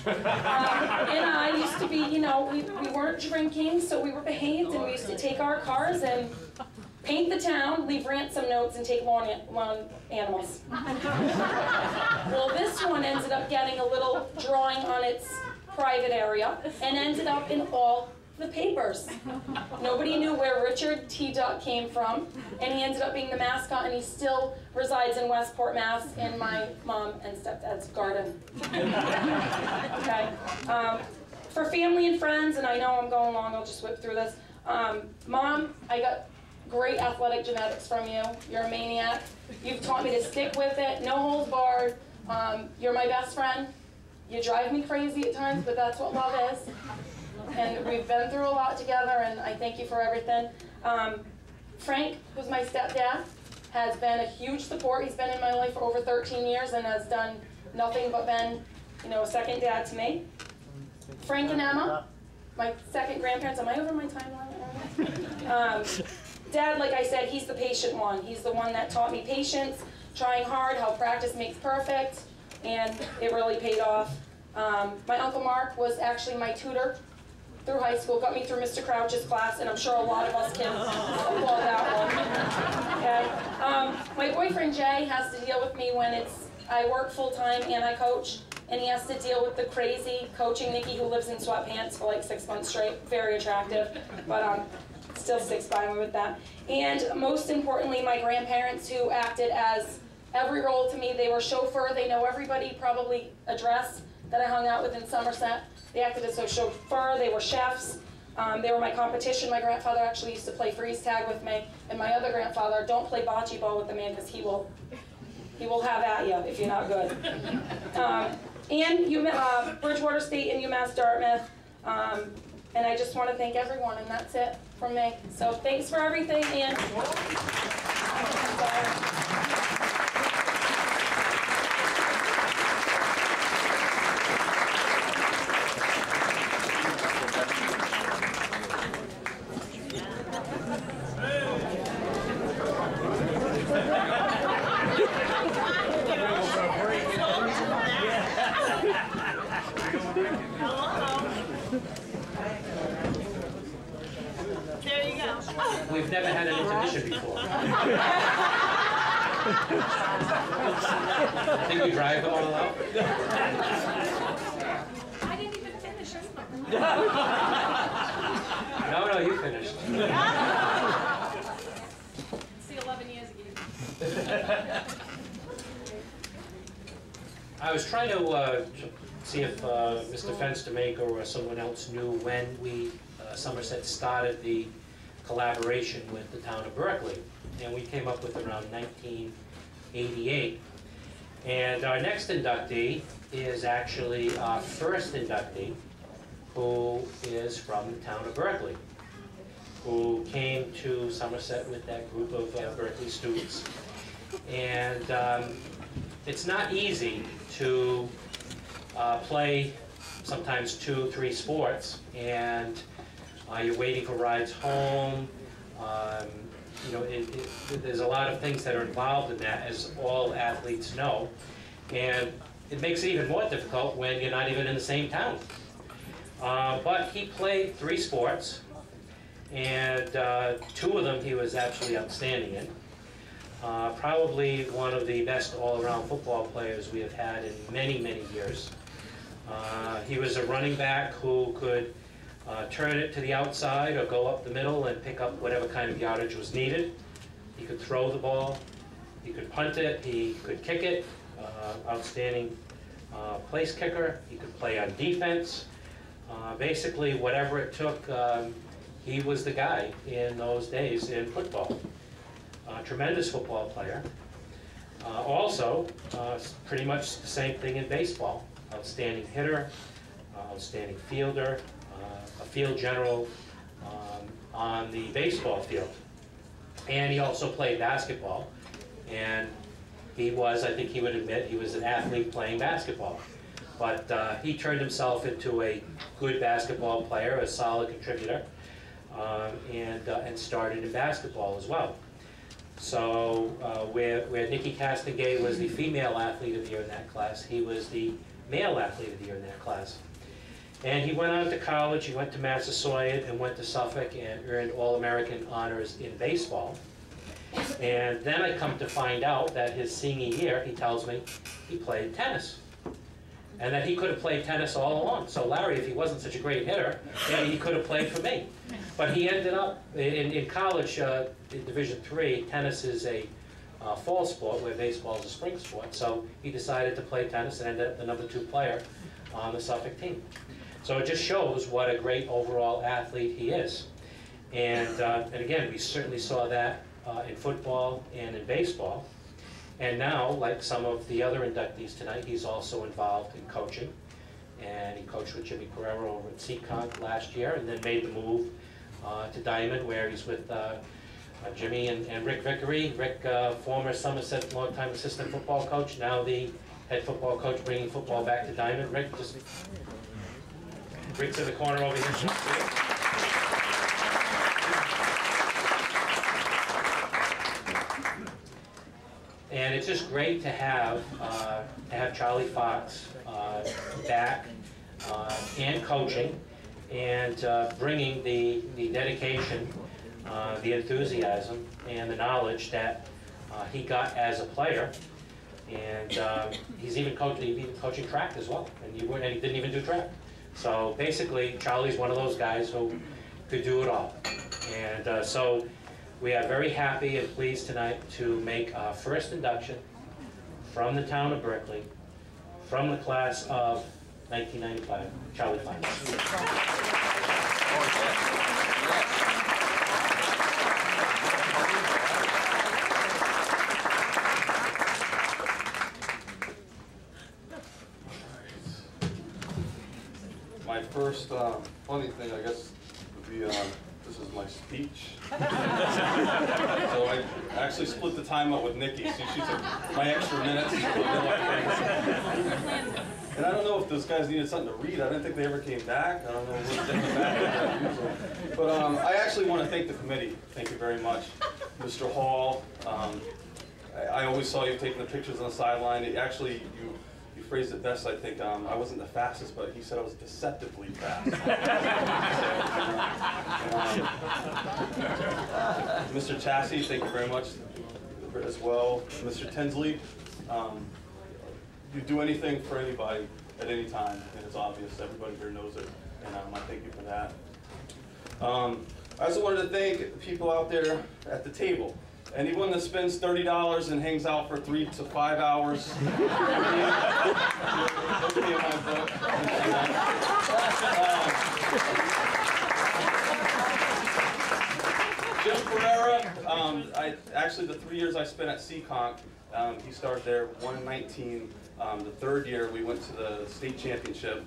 Um, and I used to be, you know, we, we weren't drinking, so we were behaved, and we used to take our cars and paint the town, leave ransom notes, and take lawn, lawn animals. well, this one ended up getting a little drawing on its private area and ended up in all the papers. Nobody knew where Richard T. Duck came from, and he ended up being the mascot, and he still resides in Westport, Mass, in my mom and stepdad's garden. okay. Um, for family and friends, and I know I'm going long, I'll just whip through this. Um, Mom, I got great athletic genetics from you. You're a maniac. You've taught me to stick with it, no holds barred. Um, you're my best friend. You drive me crazy at times, but that's what love is. And we've been through a lot together, and I thank you for everything. Um, Frank, who's my stepdad, has been a huge support. He's been in my life for over 13 years and has done nothing but been, you know, a second dad to me. Frank and Emma, my second grandparents. Am I over my timeline? Um, Dad, like I said, he's the patient one. He's the one that taught me patience, trying hard, how practice makes perfect, and it really paid off. Um, my Uncle Mark was actually my tutor through high school, got me through Mr. Crouch's class, and I'm sure a lot of us can applaud that one. Okay. Um, my boyfriend Jay has to deal with me when it's I work full time and I coach, and he has to deal with the crazy coaching Nikki who lives in sweatpants for like six months straight. Very attractive, but um, still sticks by me with that. And most importantly, my grandparents who acted as every role to me. They were chauffeur. They know everybody probably address that I hung out with in Somerset. They acted as a chauffeur. They were chefs. Um, they were my competition. My grandfather actually used to play freeze tag with me, and my other grandfather don't play bocce ball with the man because he will he will have at you if you're not good. Um, and you, uh, Bridgewater State and UMass Dartmouth. Um, and I just want to thank everyone, and that's it from me. So thanks for everything, and. We've never had an intermission before. Think you drive them all out? I didn't even finish. No, no, you finished. See, 11 years ago. I was trying to uh, see if uh, Mr. Fenstermaker or knew when we, uh, Somerset, started the collaboration with the town of Berkeley. And we came up with around 1988. And our next inductee is actually our first inductee, who is from the town of Berkeley, who came to Somerset with that group of uh, Berkeley students. And um, it's not easy to uh, play sometimes two, three sports, and uh, you're waiting for rides home. Um, you know, it, it, there's a lot of things that are involved in that, as all athletes know, and it makes it even more difficult when you're not even in the same town. Uh, but he played three sports, and uh, two of them he was actually outstanding in. Uh, probably one of the best all-around football players we have had in many, many years. Uh, he was a running back who could uh, turn it to the outside or go up the middle and pick up whatever kind of yardage was needed. He could throw the ball, he could punt it, he could kick it, uh, outstanding uh, place kicker, he could play on defense. Uh, basically, whatever it took, um, he was the guy in those days in football. Tremendous football player. Uh, also, pretty much the same thing in baseball. Outstanding hitter, uh, outstanding fielder, uh, a field general um, on the baseball field. And he also played basketball. And he was, I think he would admit, he was an athlete playing basketball. But uh, he turned himself into a good basketball player, a solid contributor, um, and, uh, and started in basketball as well. So uh, where, where Nikki Castagay was the female athlete of the year in that class, he was the male athlete of the year in that class. And he went on to college, he went to Massasoit and went to Suffolk and earned All-American honors in baseball. And then I come to find out that his senior year, he tells me, he played tennis. And that he could have played tennis all along. So Larry, if he wasn't such a great hitter, maybe he could have played for me. But he ended up, in, in college, uh, in Division Three, tennis is a uh, fall sport where baseball is a spring sport. So he decided to play tennis and ended up the number two player on the Suffolk team. So it just shows what a great overall athlete he is. And, uh, and again, we certainly saw that uh, in football and in baseball. And now, like some of the other inductees tonight, he's also involved in coaching. And he coached with Jimmy Pereira over at Seekonk last year and then made the move uh, to Diman where he's with uh, Jimmy and, and Rick Vickery. Rick, uh, former Somerset longtime assistant football coach, now the head football coach bringing football back to Diman. Rick, just Rick's in the corner over here. And it's just great to have, uh, to have Charlie Fox uh, back uh, and coaching and uh, bringing the, the dedication, uh, the enthusiasm, and the knowledge that uh, he got as a player. And um, he's even coaching, he's even coaching track as well, and he, and he didn't even do track. So basically, Charlie's one of those guys who could do it all. And uh, so we are very happy and pleased tonight to make our first induction from the town of Berkeley, from the class of 1995, Charlie Fox. My first um, funny thing, I guess, would be, um, this is my speech. So I actually split the time up with Nikki, so she took my extra minutes. And I don't know if those guys needed something to read, I didn't think they ever came back, I don't know what they came back. But um, I actually want to thank the committee, thank you very much. Mr. Hall, um, I I always saw you taking the pictures on the sideline, It actually, you you phrased it best, I think, um, I wasn't the fastest, but he said I was deceptively fast. Um, Mr. Chassie, thank you very much as well. Mr. Tinsley, um, you do anything for anybody at any time, and it's obvious, everybody here knows it, and um, I thank you for that. Um, I also wanted to thank people out there at the table. Anyone that spends thirty dollars and hangs out for three to five hours. Um, Jim Pereira, um, I, actually the three years I spent at Seekonk, um, he started there, 119. Um, the third year, we went to the state championship,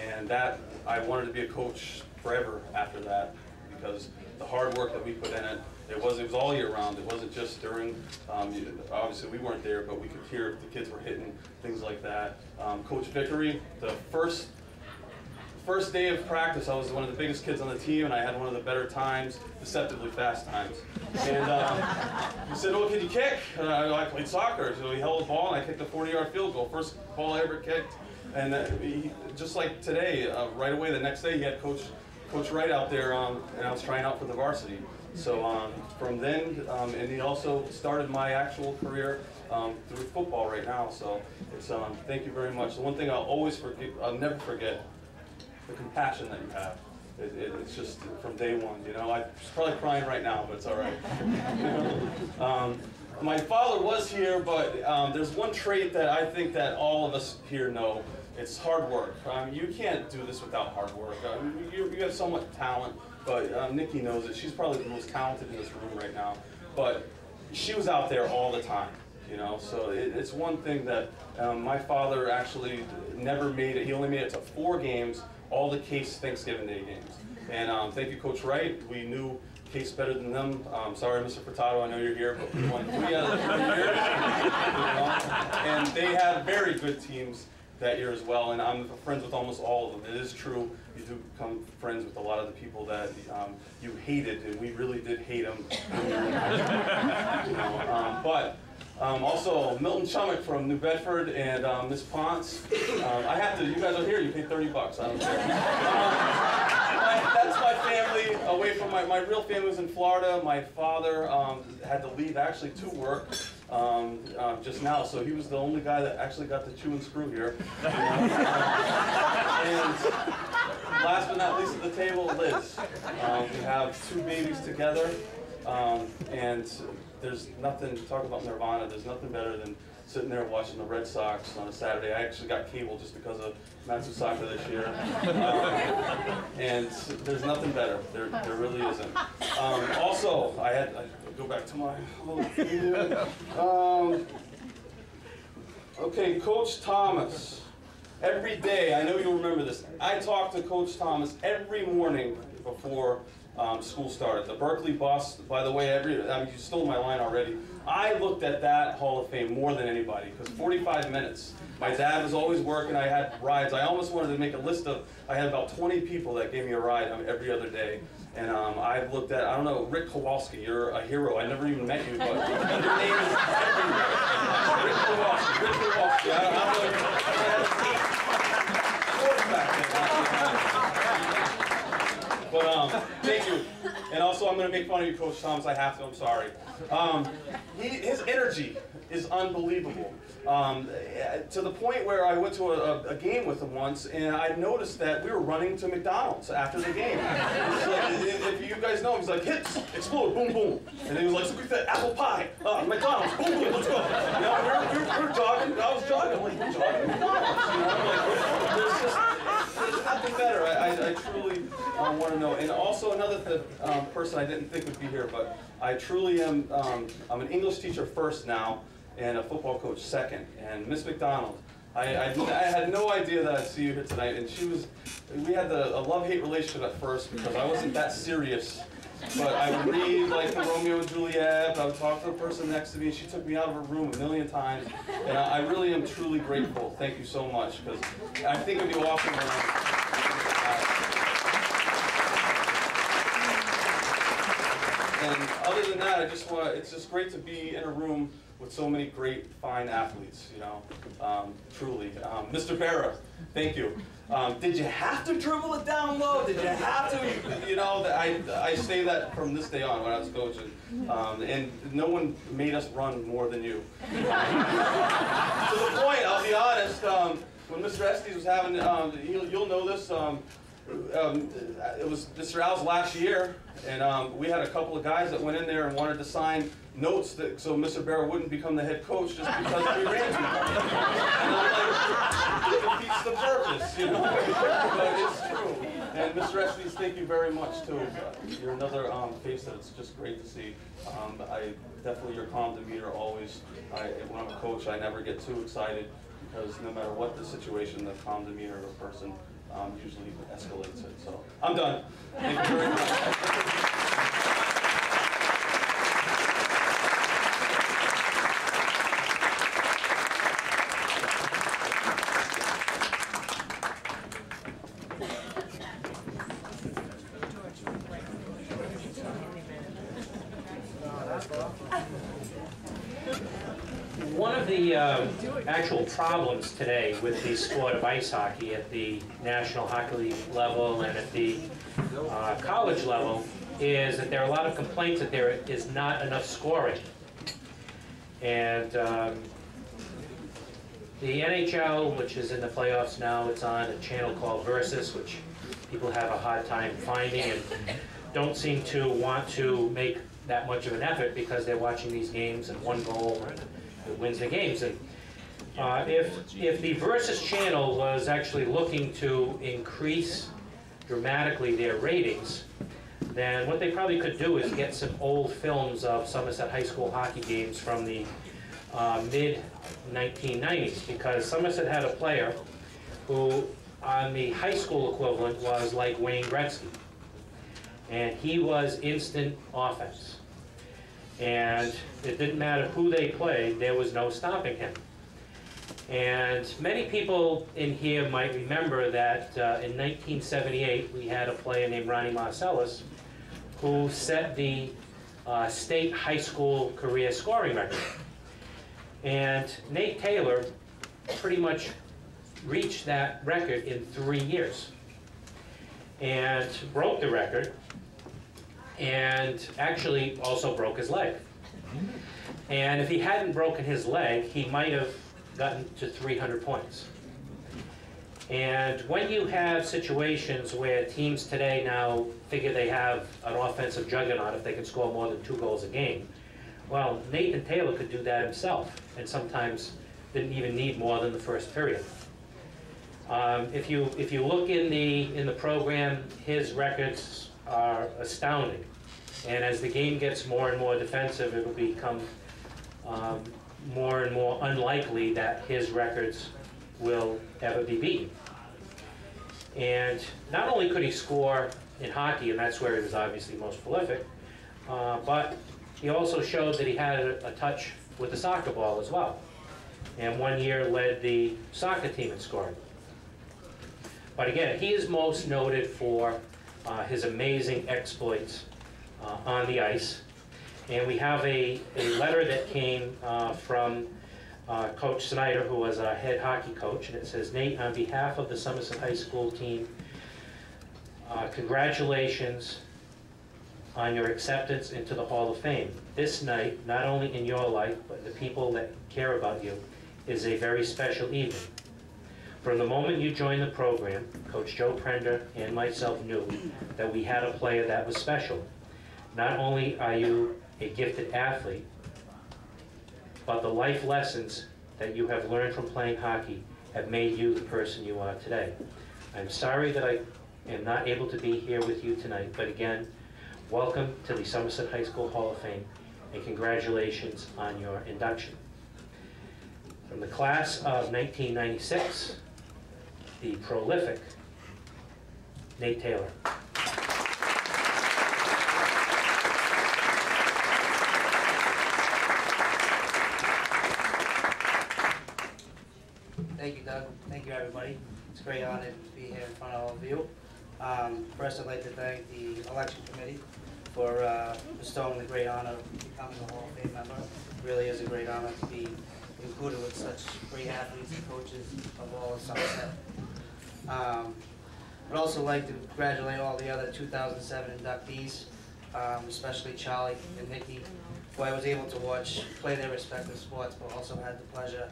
and that, I wanted to be a coach forever after that, because the hard work that we put in it, it was, it was all year round, it wasn't just during, um, you- obviously, we weren't there, but we could hear if the kids were hitting, things like that. Um, Coach Vickery, the first first day of practice, I was one of the biggest kids on the team, and I had one of the better times, deceptively fast times. And um, he said, "Oh, can you kick?" And I, I played soccer, so he held the ball, and I kicked a 40-yard field goal, first ball I ever kicked. And uh, he, just like today, uh, right away the next day, he had Coach Coach Wright out there, um, and I was trying out for the varsity. So um, from then, um, and he also started my actual career um, through football right now. So it's um, thank you very much. The one thing I'll always forget, I'll never forget, the compassion that you have. It, it, it's just from day one, you know. I'm probably crying right now, but it's all right. um, my father was here, but um, there's one trait that I think that all of us here know. It's hard work. You can't do this without hard work. You, you have so much talent, but um, Nikki knows it. She's probably the most talented in this room right now. But she was out there all the time you know? So it, it's one thing that um, my father actually never made it. He only made it to four games all the case thanksgiving day games. And um, thank you coach wright. We knew case better than them. Um, sorry mr Furtado, i know you're here but we won three out of three years. And they had very good teams that year as well, and I'm friends with almost all of them. It is true, you do become friends with a lot of the people that um, you hated, and we really did hate them. you know, um, but um, also Milton Chummick from New Bedford and um, Miss Ponce. Um, I have to. You guys are here. You pay 30 bucks. I don't care. Um, that's my family away from my, my real family was in Florida. My father um, had to leave actually to work um, um, just now, so he was the only guy that actually got to chew and screw here. You know? and last but not least at the table, Liz. Um, we have two babies together, um, and there's nothing, talk about Nirvana, there's nothing better than sitting there watching the Red Sox on a Saturday. I actually got cable just because of Matsuzaka this year. Um, and there's nothing better, there, there really isn't. Um, also, I had, I go back to my, um, okay, Coach Thomas. Every day, I know you'll remember this, I talk to Coach Thomas every morning before um, school started. The Berkeley bus, by the way, every, I mean, you stole my line already. I looked at that Hall of Fame more than anybody, because 45 minutes. My dad was always working, I had rides. I almost wanted to make a list of, I had about 20 people that gave me a ride um, every other day. And um, I've looked at, I don't know, Rick Kowalski, you're a hero. I never even met you, but your name is everywhere. Rick Kowalski, Rick Kowalski. I don't, I don't know. I had a quarterback then. But um, thank you. And also, I'm going to make fun of you, Coach Thomas. I have to. I'm sorry. Um, he, his energy is unbelievable. Um, to the point where I went to a, a game with him once, and I noticed that we were running to McDonald's after the game. Like, if you guys know, he's like hits, explode, boom, boom, and he was like, look at that apple pie, uh, McDonald's, boom, boom, let's go. You we're, we're jogging. I was jogging. I'm like, jogging McDonald's. You know, like, there's just there's nothing better. I, I, I truly um, want to know. And also another th- um, person I didn't think would be here, but I truly am. Um, I'm an English teacher first now, and a football coach second. And Miss McDonald, I, I, I had no idea that I'd see you here tonight. And she was. We had the, a love-hate relationship at first because I wasn't that serious. But I would read like the Romeo and Juliet, I would talk to the person next to me, and she took me out of her room a million times. And I, I really am truly grateful. Thank you so much, because I think it'd be awesome when And other than that, I just want, it's just great to be in a room with so many great, fine athletes, you know, um, truly. Um, Mr. Barra, thank you. Um, did you have to dribble it down low? Did you have to? You know, I, I say that from this day on when I was coaching. Um, and no one made us run more than you. to the point, I'll be honest, um, when Mr. Estes was having, um, you'll, you'll know this, um, it was Mr. Al's last year, and um, we had a couple of guys that went in there and wanted to sign notes that, so Mr. Barrow wouldn't become the head coach just because we ran too much. And it defeats the purpose, you know? But it's true. And Mr. Estes, thank you very much too. You're another um, face that it's just great to see. Um, I definitely your calm demeanor always. I, when I'm a coach, I never get too excited because no matter what the situation, the calm demeanor of a person um, usually escalates it. So I'm done. Thank you very much. One of the uh, actual problems today with the sport of ice hockey at the National Hockey League level and at the uh, college level is that there are a lot of complaints that there is not enough scoring. And um, the NHL, which is in the playoffs now, it's on a channel called Versus, which people have a hard time finding and don't seem to want to make that much of an effort because they're watching these games and one goal and it wins the games. And uh, if, if the Versus channel was actually looking to increase dramatically their ratings, then what they probably could do is get some old films of Somerset High School hockey games from the uh, mid-1990s, because Somerset had a player who, on the high school equivalent, was like Wayne Gretzky. And he was instant offense. And it didn't matter who they played, there was no stopping him. And many people in here might remember that uh, in 1978, we had a player named Ronnie Marcellus who set the uh, state high school career scoring record. And Nate Taylor pretty much reached that record in three years and broke the record and actually also broke his leg. And if he hadn't broken his leg, he might have gotten to 300 points. And when you have situations where teams today now figure they have an offensive juggernaut if they can score more than two goals a game, well, Nathan Taylor could do that himself, and sometimes didn't even need more than the first period. Um, if you if you look in the in the program, his records are astounding, and as the game gets more and more defensive, it will become um, more and more unlikely that his records will ever be beaten. And not only could he score in hockey, and that's where he was obviously most prolific, uh, but he also showed that he had a, a touch with the soccer ball as well. And one year led the soccer team in scoring. But again, he is most noted for uh, his amazing exploits uh, on the ice. And we have a, a letter that came uh, from uh, Coach Snyder, who was our head hockey coach, and it says, Nate, on behalf of the Somerset High School team, uh, congratulations on your acceptance into the Hall of Fame. This night, not only in your life, but the people that care about you, is a very special evening. From the moment you joined the program, Coach Joe Prender and myself knew that we had a player that was special. Not only are you a gifted athlete, but the life lessons that you have learned from playing hockey have made you the person you are today. I'm sorry that I am not able to be here with you tonight, but again, welcome to the Somerset High School Hall of Fame, and congratulations on your induction. From the class of 1996, the prolific Nate Taylor. Thank you, Doug. Thank you, everybody. It's a great honor to be here in front of all of you. Um, First, I'd like to thank the election committee for uh, bestowing the great honor of becoming a Hall of Fame member. Really is a great honor to be included with such great athletes and coaches of all of Somerset. Um, I'd also like to congratulate all the other 2007 inductees, um, especially Charlie and Nikki, who I was able to watch play their respective sports, but also had the pleasure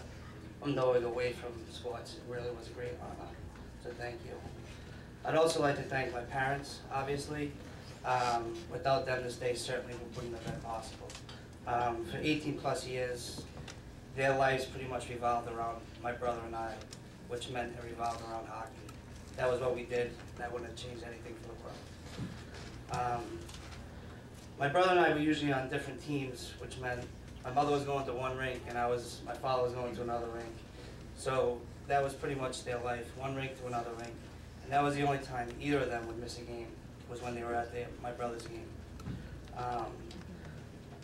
of knowing away from sports. It really was a great honor, so thank you. I'd also like to thank my parents, obviously. Um, Without them, this day certainly wouldn't have been possible. Um, For 18-plus years, their lives pretty much revolved around my brother and I, which meant it revolved around hockey. That was what we did, I wouldn't have changed anything for the world. Um, My brother and I were usually on different teams, which meant my mother was going to one rink and I was, my father was going to another rink. So that was pretty much their life, one rink to another rink. And that was the only time either of them would miss a game, was when they were at my brother's game. Um,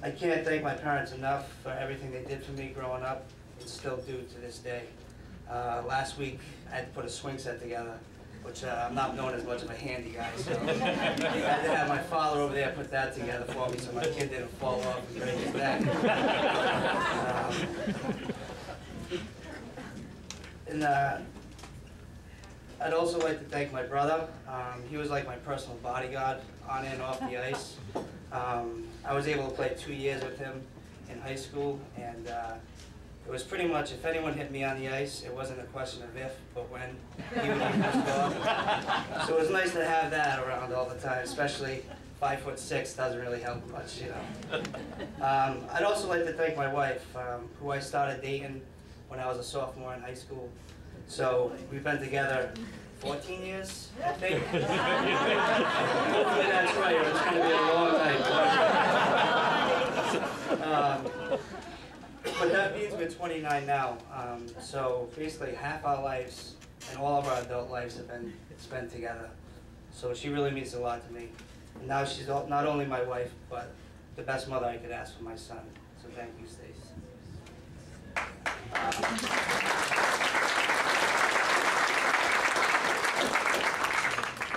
I can't thank my parents enough for everything they did for me growing up, and still do to this day. Uh, last week, I had to put a swing set together, which uh, I'm not known as much of a handy guy, so I had to have my father over there put that together for me so my kid didn't fall off and break his neck. Um, And uh, I'd also like to thank my brother. Um, he was like my personal bodyguard on and off the ice. Um, I was able to play two years with him in high school, and uh, it was pretty much if anyone hit me on the ice, it wasn't a question of if, but when he would be pissed off. So it was nice to have that around all the time, especially five foot six doesn't really help much, you know. Um, I'd also like to thank my wife, um, who I started dating when I was a sophomore in high school. So we've been together 14 years, I think. Hopefully that's right, or it's going to be a long night. Um, but that means we're 29 now. Um, so basically half our lives and all of our adult lives have been spent together. So she really means a lot to me. And now she's all, not only my wife, but the best mother I could ask for my son. So thank you, Stace. Um,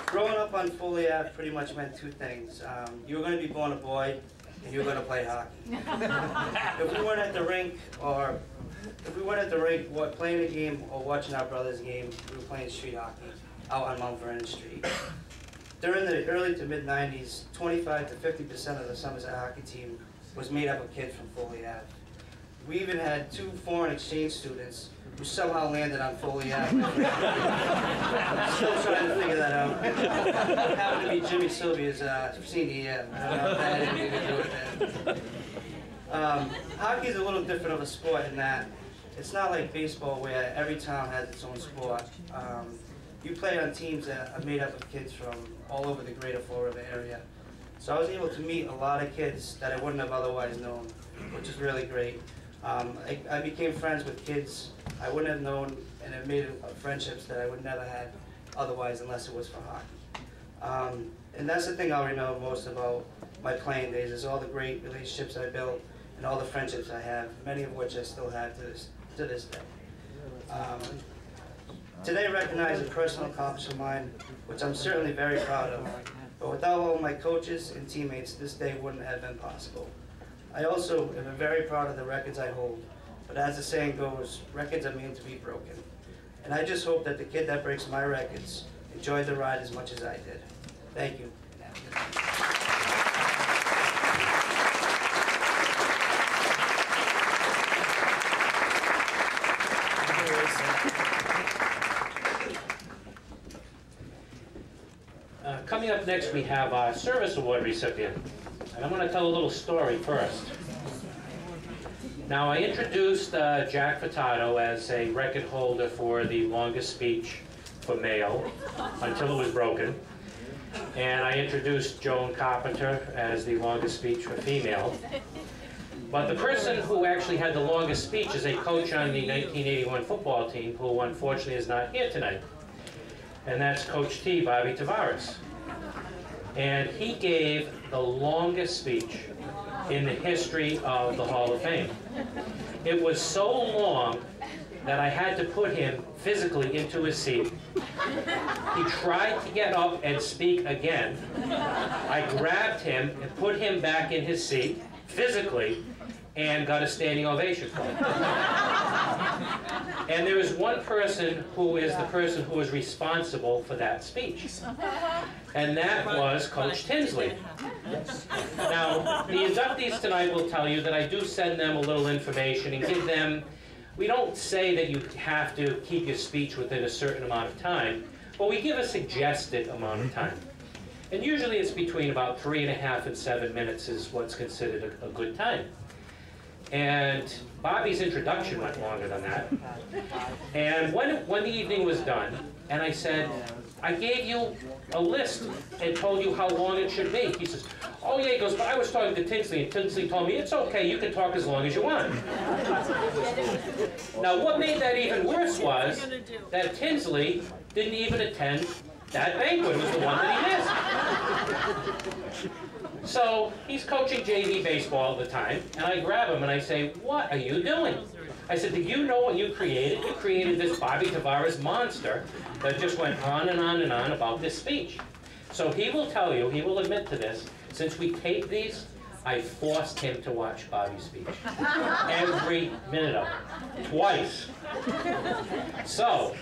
growing up on Folia pretty much meant two things. Um, you were going to be born a boy, and you were going to play hockey. if we weren't at the rink, or if we weren't at the rink, what, playing a game or watching our brother's game, we were playing street hockey out on Mount Vernon Street. During the early to mid 90s, 25 to 50 percent of the Somerset hockey team was made up of kids from Foley Ave. We even had two foreign exchange students who somehow landed on Foley Ave. Still trying to figure that out. Happened to be Jimmy Sylvia's uh, senior year. I don't know if that had to do with it. Um, hockey is a little different of a sport in that it's not like baseball where every town has its own sport. Um, you play on teams that are made up of kids from all over the greater Fall River area. So I was able to meet a lot of kids that I wouldn't have otherwise known, which is really great. Um, I, I became friends with kids I wouldn't have known and have made friendships that I would never have otherwise unless it was for hockey. Um, and that's the thing I'll remember most about my playing days is all the great relationships I built and all the friendships I have, many of which I still have to this, to this day. Um, today recognizes a personal accomplishment of mine, which I'm certainly very proud of. But without all my coaches and teammates, this day wouldn't have been possible. I also am very proud of the records I hold, but as the saying goes, records are meant to be broken. And I just hope that the kid that breaks my records enjoyed the ride as much as I did. Thank you. Uh, Coming up next, we have our service award recipient. And I'm going to tell a little story first. Now, I introduced uh, Jack Furtado as a record holder for the longest speech for male until it was broken. And I introduced Joan Carpenter as the longest speech for female. But the person who actually had the longest speech is a coach on the 1981 football team who unfortunately is not here tonight. And that's Coach T, Bobby Tavares. And he gave the longest speech in the history of the Hall of Fame. It was so long that I had to put him physically into his seat. He tried to get up and speak again. I grabbed him and put him back in his seat physically and got a standing ovation. And there is one person who is the person who is responsible for that speech. And that was Coach Tinsley. Now, the inductees tonight will tell you that I do send them a little information and give them, we don't say that you have to keep your speech within a certain amount of time, but we give a suggested amount of time. And usually it's between about three and a half and seven minutes is what's considered a, a good time. And Bobby's introduction went longer than that. And when, when the evening was done, and I said, I gave you a list and told you how long it should be. He says, oh yeah, he goes, but I was talking to Tinsley, and Tinsley told me, it's okay, you can talk as long as you want. Now, what made that even worse was that Tinsley didn't even attend that banquet. It was the one that he missed. So he's coaching JV baseball all the time, and I grab him and I say, what are you doing? I said, do you know what you created? You created this Bobby Tavares monster that just went on and on and on about this speech. So he will tell you, he will admit to this, since we taped these, I forced him to watch Bobby's speech. Every minute of it. Twice. So,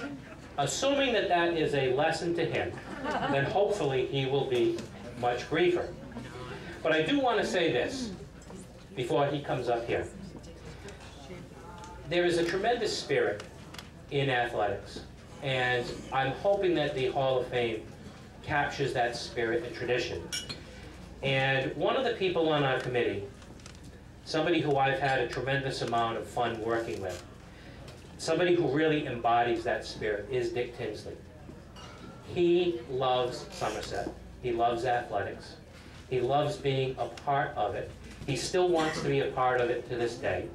assuming that that is a lesson to him, then hopefully he will be much briefer. But I do want to say this before he comes up here. There is a tremendous spirit in athletics, and I'm hoping that the Hall of Fame captures that spirit and tradition. And one of the people on our committee, somebody who I've had a tremendous amount of fun working with, somebody who really embodies that spirit is Dick Tinsley. He loves Somerset. He loves athletics. He loves being a part of it. He still wants to be a part of it to this day.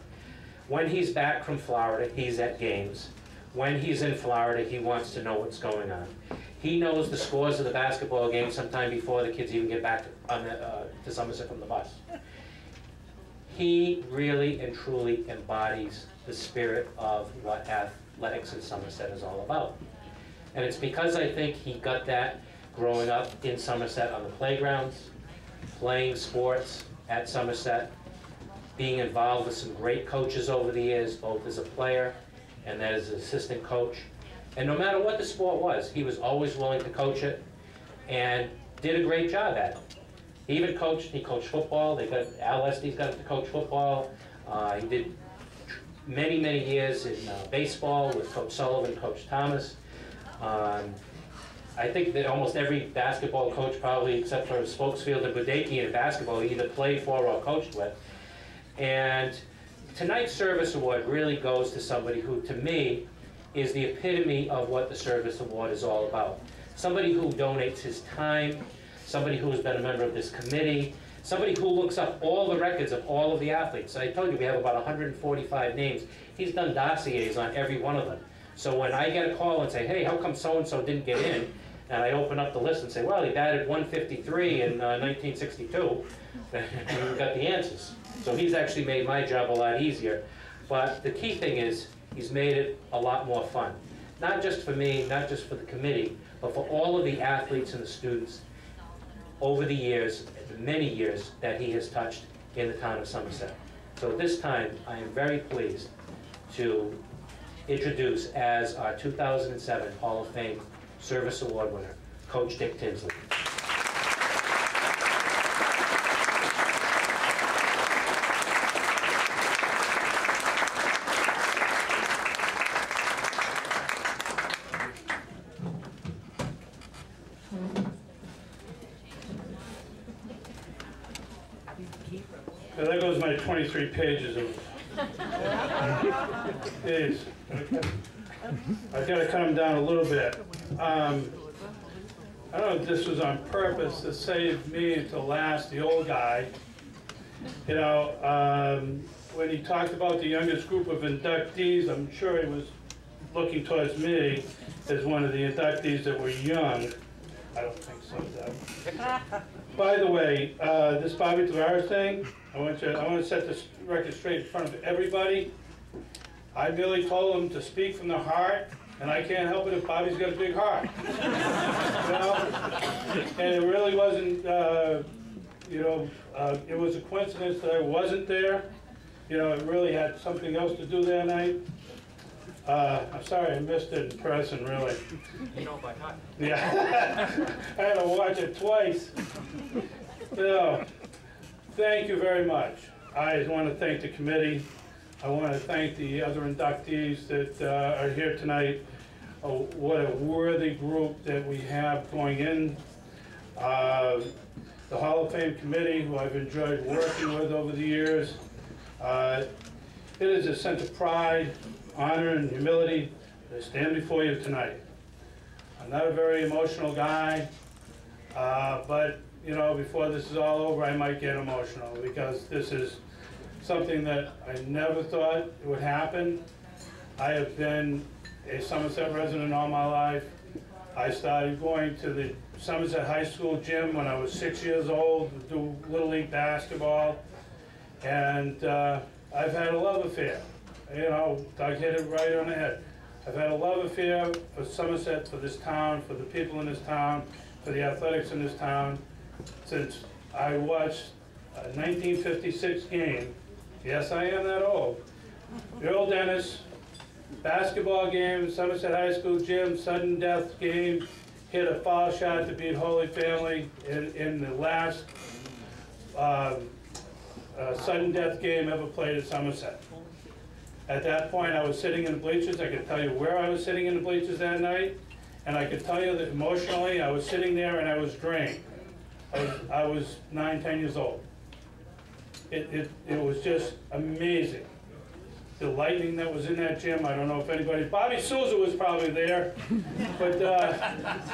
When he's back from Florida, he's at games. When he's in Florida, he wants to know what's going on. He knows the scores of the basketball game sometime before the kids even get back to, uh, to Somerset from the bus. He really and truly embodies the spirit of what athletics in Somerset is all about. And it's because I think he got that growing up in Somerset on the playgrounds, playing sports at Somerset, being involved with some great coaches over the years, both as a player and then as an assistant coach. And no matter what the sport was, he was always willing to coach it and did a great job at it. He even coached, he coached football, they got, Al Estes got to coach football. Uh, he did many, many years in uh, baseball with Coach Sullivan, Coach Thomas. Um, I think that almost every basketball coach, probably except for Spokesfield and Budaki in basketball, either played for or coached with. And tonight's service award really goes to somebody who, to me, is the epitome of what the service award is all about. Somebody who donates his time, somebody who has been a member of this committee, somebody who looks up all the records of all of the athletes. I told you we have about 145 names. He's done dossiers on every one of them. So when I get a call and say, hey, how come so-and-so didn't get in? And I open up the list and say, well, he batted 153 in uh, 1962, then we've got the answers. So he's actually made my job a lot easier. But the key thing is, he's made it a lot more fun. Not just for me, not just for the committee, but for all of the athletes and the students over the years, the many years that he has touched in the town of Somerset. So this time, I am very pleased to introduce as our 2007 Hall of Fame Service Award winner, Coach Dick Tinsley. So there goes my 23 pages of these. I've got to cut them down a little bit. Um, I don't know if this was on purpose to save me until last, the old guy. You know, um, when he talked about the youngest group of inductees, I'm sure he was looking towards me as one of the inductees that were young. I don't think so, Doug. By the way, uh, this Bobby Tavares thing, I want you, I want to set this record straight in front of everybody. I merely told him to speak from the heart, and I can't help it if Bobby's got a big heart. You know? And it really wasn't, uh, you know, uh, it was a coincidence that I wasn't there. You know, it really had something else to do that night. Uh, I'm sorry I missed it in person, really. You know by heart. Yeah, I had to watch it twice. So, thank you very much. I want to thank the committee. I want to thank the other inductees that uh, are here tonight. What a worthy group that we have going in. Uh, The Hall of Fame Committee, who I've enjoyed working with over the years. Uh, It is a sense of pride, honor, and humility to stand before you tonight. I'm not a very emotional guy, uh, but, you know, before this is all over, I might get emotional because this is something that I never thought would happen. I have been a Somerset resident all my life. I started going to the Somerset High School gym when I was six years old, to do Little League basketball. And uh, I've had a love affair. You know, Doug hit it right on the head. I've had a love affair for Somerset, for this town, for the people in this town, for the athletics in this town, since I watched a 1956 game. Yes, I am that old. Earl Dennis, basketball game, Somerset High School gym, sudden death game, hit a foul shot to beat Holy Family in, in the last um, uh, sudden death game ever played at Somerset. At that point, I was sitting in the bleachers. I could tell you where I was sitting in the bleachers that night. And I could tell you that emotionally, I was sitting there and I was drained. I was, I was nine, ten years old. It, it, it was just amazing. The lightning that was in that gym, I don't know if anybody, Bobby Souza was probably there, but, uh,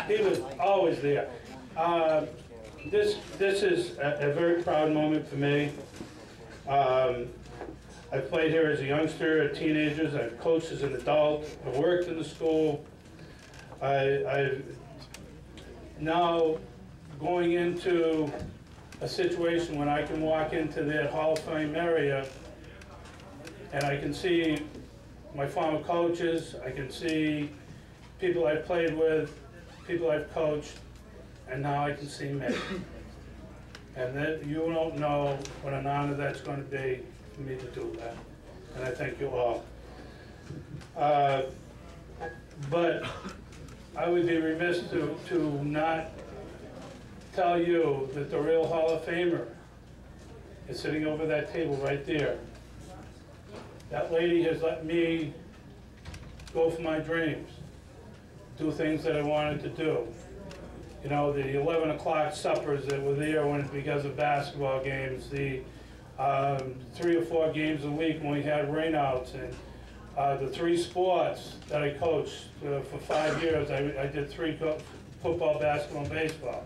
he was always there. Uh, this, this is a, a very proud moment for me. Um, I played here as a youngster, a teenager, I've coached as an adult, I worked in the school. I, I, now going into a situation when I can walk into that Hall of Fame area and I can see my former coaches, I can see people I've played with, people I've coached, and now I can see Mick. And that, you don't know what an honor that's gonna be for me to do that, and I thank you all. Uh, But I would be remiss to, to not tell you that the real Hall of Famer is sitting over that table right there. That lady has let me go for my dreams, do things that I wanted to do. You know, the 11 o'clock suppers that were there when, because of basketball games, the um, three or four games a week when we had rainouts, and uh, the three sports that I coached uh, for five years. I, I did three, football, basketball, and baseball.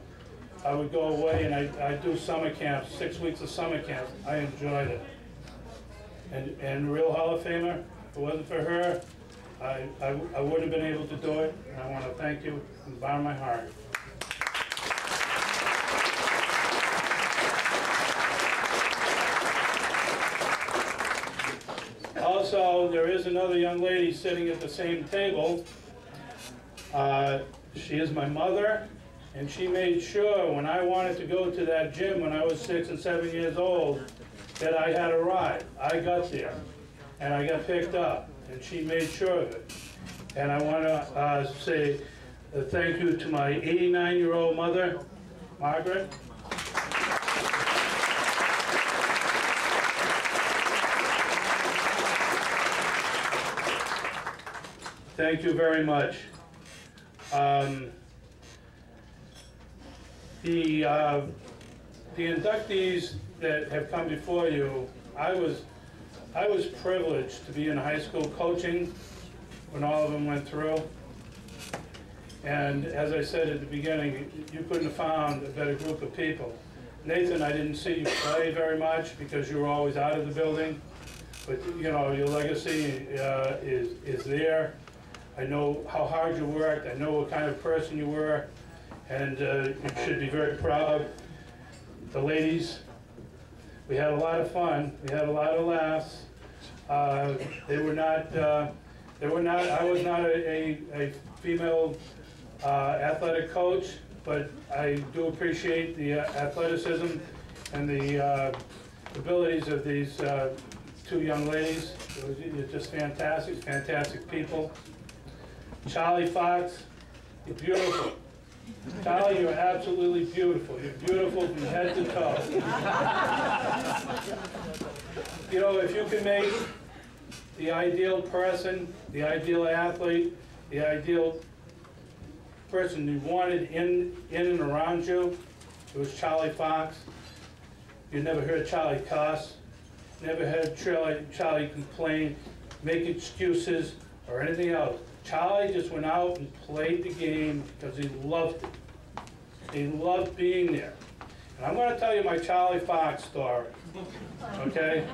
I would go away and I, I'd do summer camps, six weeks of summer camps. I enjoyed it. And, and real Hall of Famer, if it wasn't for her, I, I, I wouldn't have been able to do it. And I want to thank you from the bottom of my heart. Also, there is another young lady sitting at the same table. Uh, She is my mother, and she made sure when I wanted to go to that gym when I was six and seven years old, that I had a ride. I got there, and I got picked up, and she made sure of it. And I want to say uh, thank you to my 89-year-old mother, Margaret. Thank you very much. Um, The, uh, the inductees that have come before you, I was, I was privileged to be in high school coaching when all of them went through. And as I said at the beginning, you couldn't have found a better group of people. Nathan, I didn't see you play very much because you were always out of the building. But, you know, your legacy uh, is, is there. I know how hard you worked, I know what kind of person you were, and uh, you should be very proud. The ladies, we had a lot of fun, we had a lot of laughs. Uh, They were not, uh, they were not, I was not a, a- a female uh, athletic coach, but I do appreciate the uh, athleticism and the uh, abilities of these uh, two young ladies. It was- You're just fantastic, fantastic people. Charlie Fox, beautiful. Charlie, you're absolutely beautiful. You're beautiful from head to toe. You know, if you can make the ideal person, the ideal athlete, the ideal person you wanted in, in and around you, it was Charlie Fox. You never heard Charlie cuss, never heard Charlie, Charlie complain, make excuses, or anything else. Charlie just went out and played the game because he loved it. He loved being there. And I'm gonna tell you my Charlie Fox story, okay?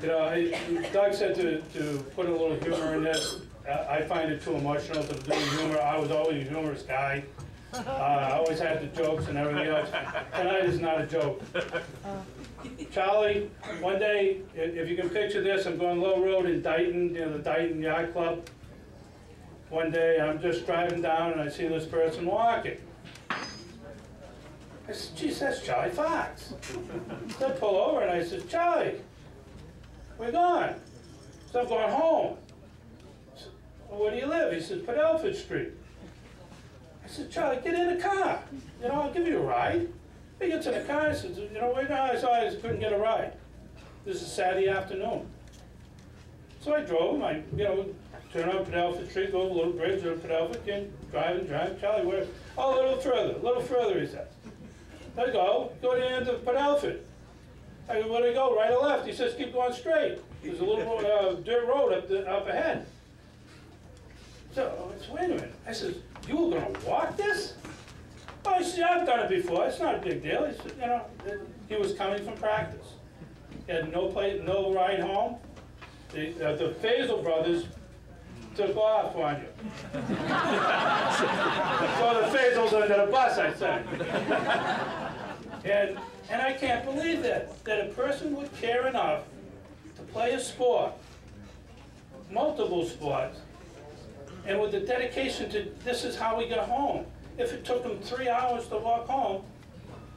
You know, Doug said to, to put a little humor in this. I I find it too emotional to do humor. I was always a humorous guy. Uh, I always had the jokes and everything else. Tonight is not a joke. Charlie, one day, if you can picture this, I'm going Low Road in Dayton, you know, the Dayton Yacht Club. One day, I'm just driving down and I see this person walking. I said, geez, that's Charlie Fox. So I pull over and I said, Charlie, we're going? So I'm going home. I said, Well, where do you live? He said, Padelford Street. I said, Charlie, get in the car. You know, I'll give you a ride. He gets in the car, I said, you know, where saw I just couldn't get a ride. This is a Saturday afternoon. So I drove I, you know, turn on Padelford Street, go over little bridge, over Padelford, again, driving, driving, Charlie, where? Oh, a little further, a little further, he says. I go, go to the end of Padelford. I go, where do I go, right or left? He says, keep going straight. There's a little, uh, dirt road up, the, up ahead. So, I said, wait a minute. I said, you were gonna walk this? I said, I've done it before, it's not a big deal. You know, he was coming from practice. He had no place, no ride home. The, uh, the Faisal brothers took off on you. So the Faisals under the bus, I said. And, and I can't believe that, that a person would care enough to play a sport, multiple sports, and with the dedication to, this is how we get home. If it took him three hours to walk home,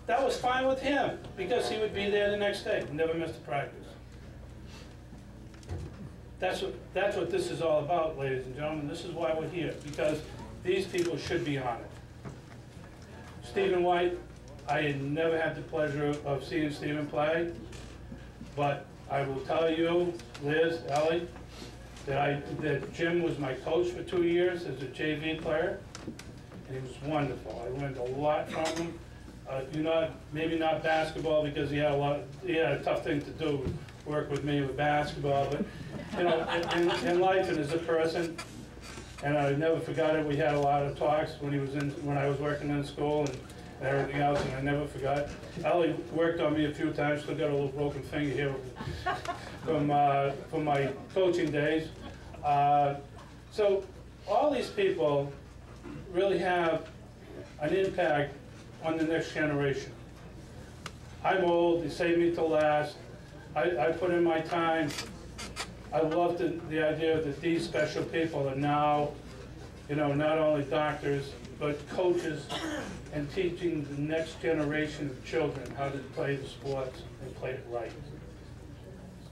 that was fine with him, because he would be there the next day, never missed a practice. That's what, that's what this is all about, ladies and gentlemen, this is why we're here, because these people should be honored. Stephen White, I had never had the pleasure of seeing Stephen play, but I will tell you, Liz, Ellie, that I, that Jim was my coach for two years as a JV player, and he was wonderful. I learned a lot from him. Uh, you know, maybe not basketball because he had a lot, he had a tough thing to do, work with me with basketball, but, you know, in, in- in life and as a person, and I never forgot it, we had a lot of talks when he was in, when I was working in school and and everything else, and I never forgot. Ellie worked on me a few times, still got a little broken finger here from, uh, from my coaching days. Uh, So, all these people really have an impact on the next generation. I'm old, they saved me till last, I, I put in my time. I love the, the idea that these special people are now, you know, not only doctors, but coaches and teaching the next generation of children how to play the sports and play it right.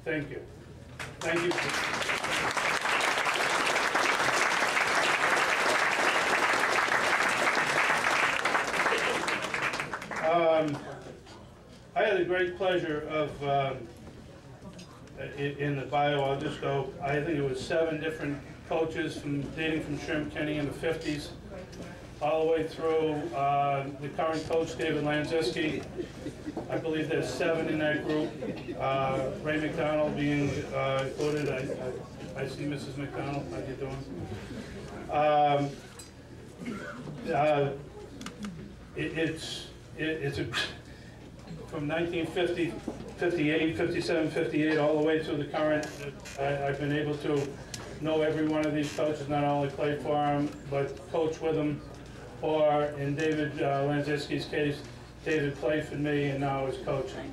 Thank you. Thank you. Um, I had the great pleasure of, um, i- in the bio, I'll just go, I think it was seven different coaches from, dating from Shrimp Kenny in the fifties, all the way through, uh, the current coach, David Lanziski. I believe there's seven in that group, uh, Ray McDonald being, uh, included, I, I, I see Mrs. McDonald, how you doing? Um, uh, it, it's, it, it's a, from 1950, 58, 57, 58, all the way to the current, I, I've been able to know every one of these coaches, not only play for them, but coach with them, or in David uh, Lanziski's case, David played for me and now is coaching.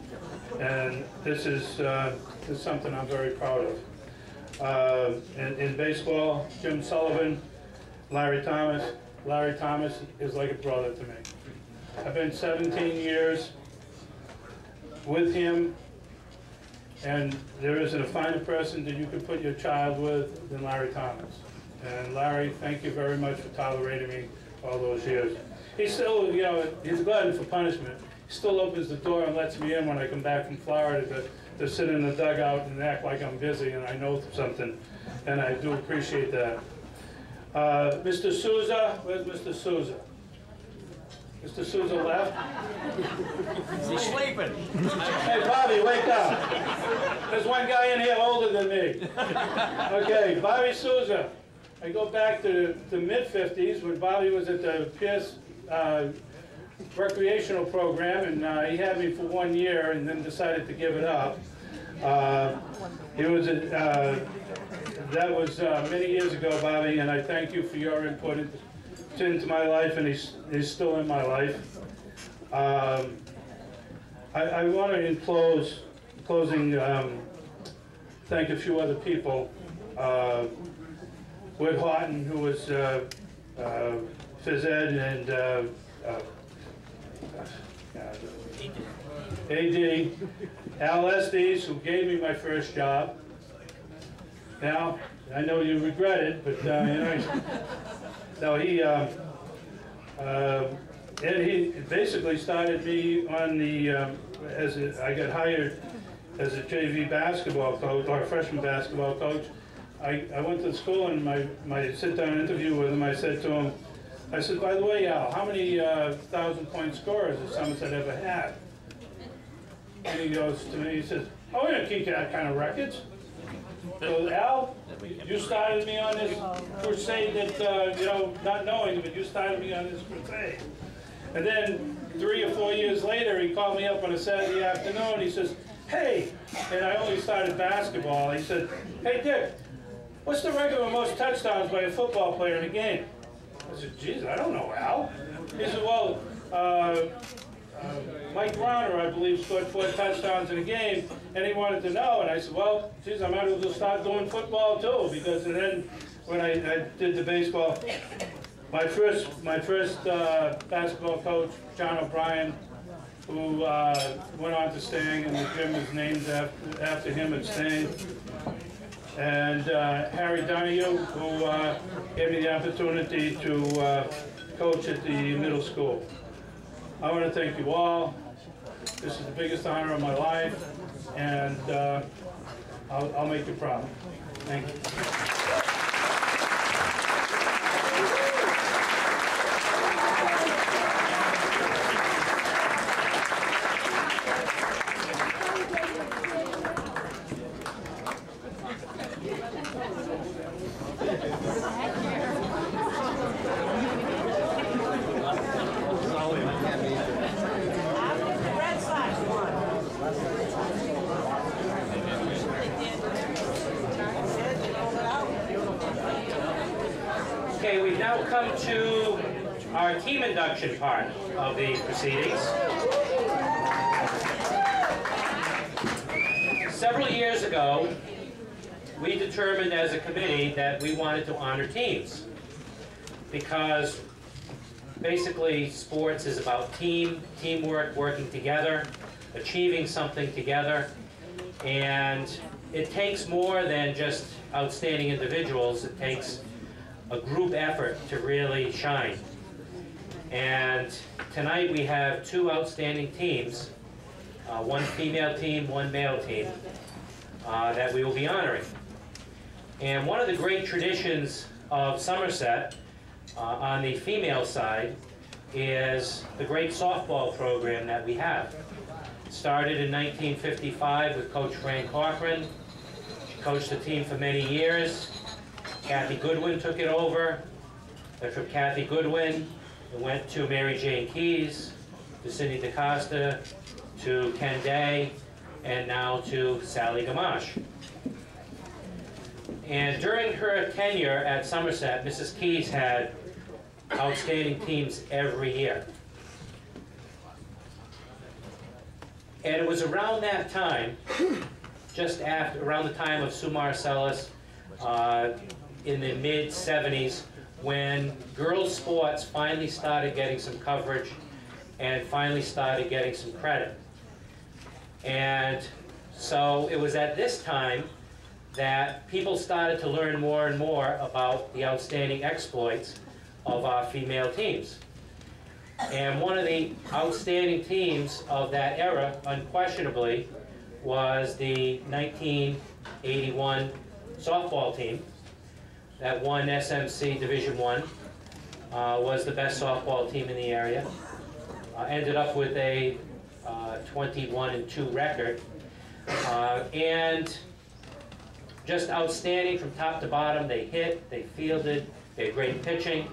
And this is, uh, this is something I'm very proud of. Uh, in, in baseball, Jim Sullivan, Larry Thomas. Larry Thomas is like a brother to me. I've been 17 years with him, and there isn't a finer person that you could put your child with than Larry Thomas. And Larry, thank you very much for tolerating me all those years. He still, you know, he's a glutton for punishment. He still opens the door and lets me in when I come back from Florida to, to sit in the dugout and act like I'm busy and I know something, and I do appreciate that. Uh, Mr. Souza, where's Mr. Souza? Mr. Souza left? He's sleeping. Hey, Bobby, wake up. There's one guy in here older than me. Okay, Bobby Souza. I go back to the mid-fifties when Bobby was at the Pierce uh, recreational program, and uh, he had me for one year and then decided to give it up. Uh, It was, a, uh, that was uh, many years ago, Bobby, and I thank you for your input into- my life, and he's, he's still in my life. Um, I, I want to in close, closing, um, thank a few other people. Uh, Wood Horton, who was, uh, uh, phys ed and, uh, uh, AD, Al Estes, who gave me my first job. Now, I know you regret it, but, uh, you know, no, he, um, uh, he basically started me on the, um, as a, I got hired as a JV basketball coach, or freshman basketball coach. I, I went to school and my, my sit-down interview with him, I said to him, I said, by the way, Al, how many uh, thousand-point scorers has Somerset ever had? And he goes to me, he says, oh, don't keep that kind of records. So Al, you started me on this crusade that, uh, you know, not knowing, but you started me on this crusade. And then, three or four years later, he called me up on a Saturday afternoon, he says, hey, and I only started basketball, he said, hey Dick, what's the record for most touchdowns by a football player in a game? I said, geez, I don't know, Al. He said, well, uh, uh, Mike Bronner, I believe, scored four touchdowns in a game, and he wanted to know, and I said, well, geez, I might as well start doing football too, because then when I, I did the baseball, My first, my first uh, basketball coach, John O'Brien, who uh, went on to Stang, and the gym is named after, after him at Stang. And uh, Harry Donahue, who uh, gave me the opportunity to uh, coach at the middle school. I want to thank you all. This is the biggest honor of my life, and uh, I'll, I'll make you proud. Thank you. Okay, we've now to our team induction part of the proceedings. Several years ago, we determined as a committee that we wanted to honor teams. Because basically, sports is about team, teamwork, working together, achieving something together. And it takes more than just outstanding individuals. It takes a group effort to really shine. And tonight we have two outstanding teams, uh, one female team, one male team, uh, that we will be honoring. And one of the great traditions of Somerset uh, on the female side is the great softball program that we have. Started in 1955 with Coach Frank Cochran. She coached the team for many years. Kathy Goodwin took it over. Then from Kathy Goodwin, it went to Mary Jane Keys, to Cindy DeCosta, to Ken Day, and now to Sally Gamache. And during her tenure at Somerset, Mrs. Keys had outstanding teams every year. And it was around that time, just after, around the time of Sue Marcellus, uh, in the mid-'70s, when girls' sports finally started getting some coverage and finally started getting some credit. And so it was at this time that people started to learn more and more about the outstanding exploits of our female teams. And one of the outstanding teams of that era, unquestionably, was the 1981 softball team that won SMC Division One. Uh, was the best softball team in the area. Uh, ended up with a uh, 21 and 2 record. Uh, and just outstanding from top to bottom. They hit, they fielded, they had great pitching.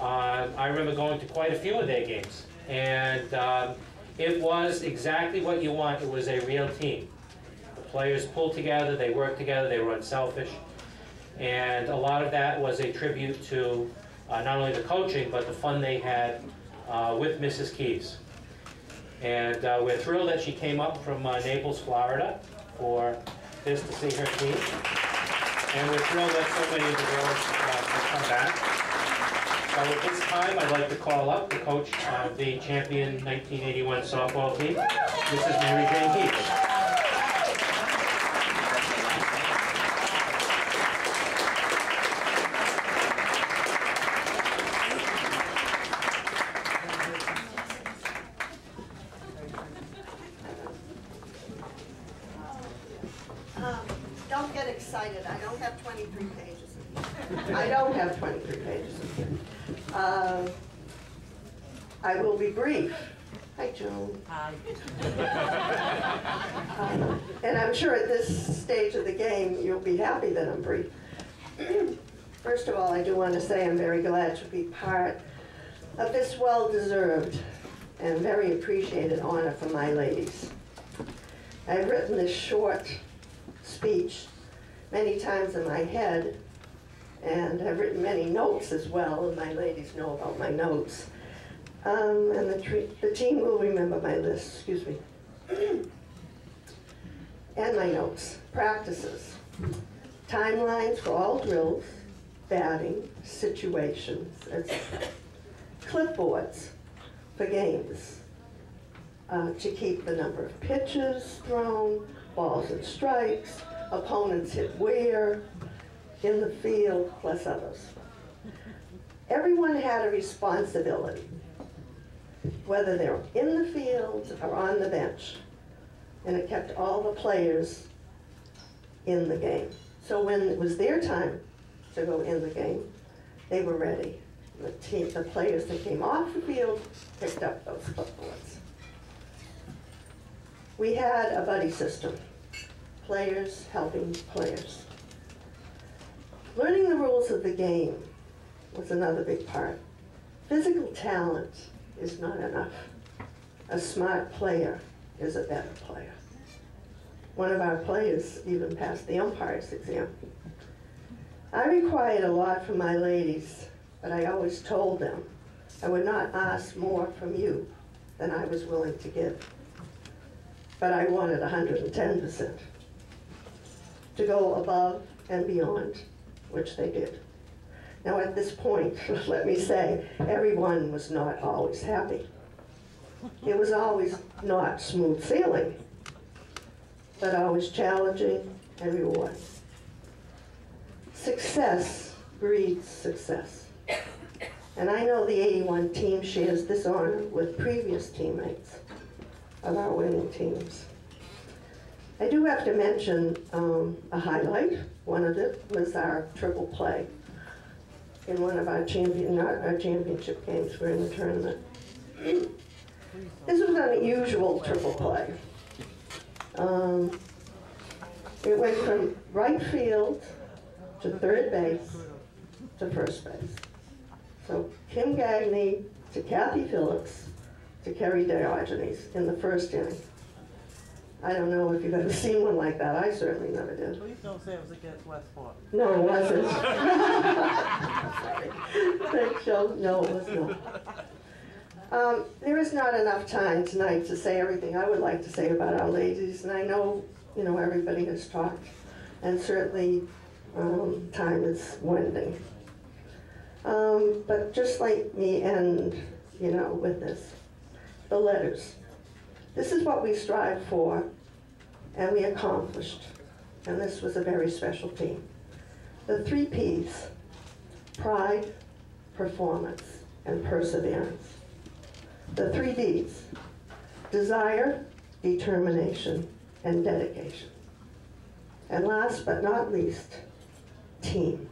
Uh, I remember going to quite a few of their games. And um, it was exactly what you want. It was a real team. The players pulled together, they worked together, they were unselfish. And a lot of that was a tribute to uh, not only the coaching, but the fun they had uh, with Mrs. Keys. And uh, we're thrilled that she came up from uh, Naples, Florida for this to see her team. And we're thrilled that so many of the girls uh, have come back. So at this time, I'd like to call up the coach of the champion 1981 softball team, Mrs. Mary Jane Keys. Um, Don't get excited, I don't have 23 pages. I don't have 23 pages. Uh, I will be brief. Hi, Joan. Hi. And I'm sure at this stage of the game, you'll be happy that I'm brief. First of all, I do want to say I'm very glad to be part of this well-deserved and very appreciated honor for my ladies. I've written this short speech many times in my head, and I've written many notes as well, and my ladies know about my notes. Um, and the, the team will remember my list, excuse me. and my notes, practices, timelines for all drills, batting situations, etc. Clipboards for games, uh, to keep the number of pitches thrown, balls and strikes, opponents hit where in the field, plus others. Everyone had a responsibility, whether they're in the field or on the bench. And it kept all the players in the game. So when it was their time to go in the game, they were ready. The team, the players that came off the field picked up those clipboards. We had a buddy system, players helping players. Learning the rules of the game was another big part. Physical talent is not enough. A smart player is a better player. One of our players even passed the umpire's exam. I required a lot from my ladies, but I always told them I would not ask more from you than I was willing to give. But I wanted 110%. To go above and beyond, which they did. Now at this point, let me say, everyone was not always happy. It was always not smooth sailing, but always challenging and rewarding. Success breeds success. And I know the 81 team shares this honor with previous teammates of our winning teams. I do have to mention um, a highlight. One of it was our triple play in one of our champion, not our championship games, we're in the tournament. This was an unusual triple play. Um, it went from right field to third base to first base. So Kim Gagne to Kathy Phillips to Kerry Diogenes in the first inning. I don't know if you've ever seen one like that. I certainly never did. Please don't say it was against Westport. No, it wasn't. Sorry. Thanks, Joe. No, it was not. Um, there is not enough time tonight to say everything I would like to say about our ladies, and I know, you know, everybody has talked, and certainly um, time is winding. Um, but just like me end, you know, with this, the letters. This is what we strive for, and we accomplished. And this was a very special team. The three P's, pride, performance, and perseverance. The three D's, desire, determination, and dedication. And last but not least, team.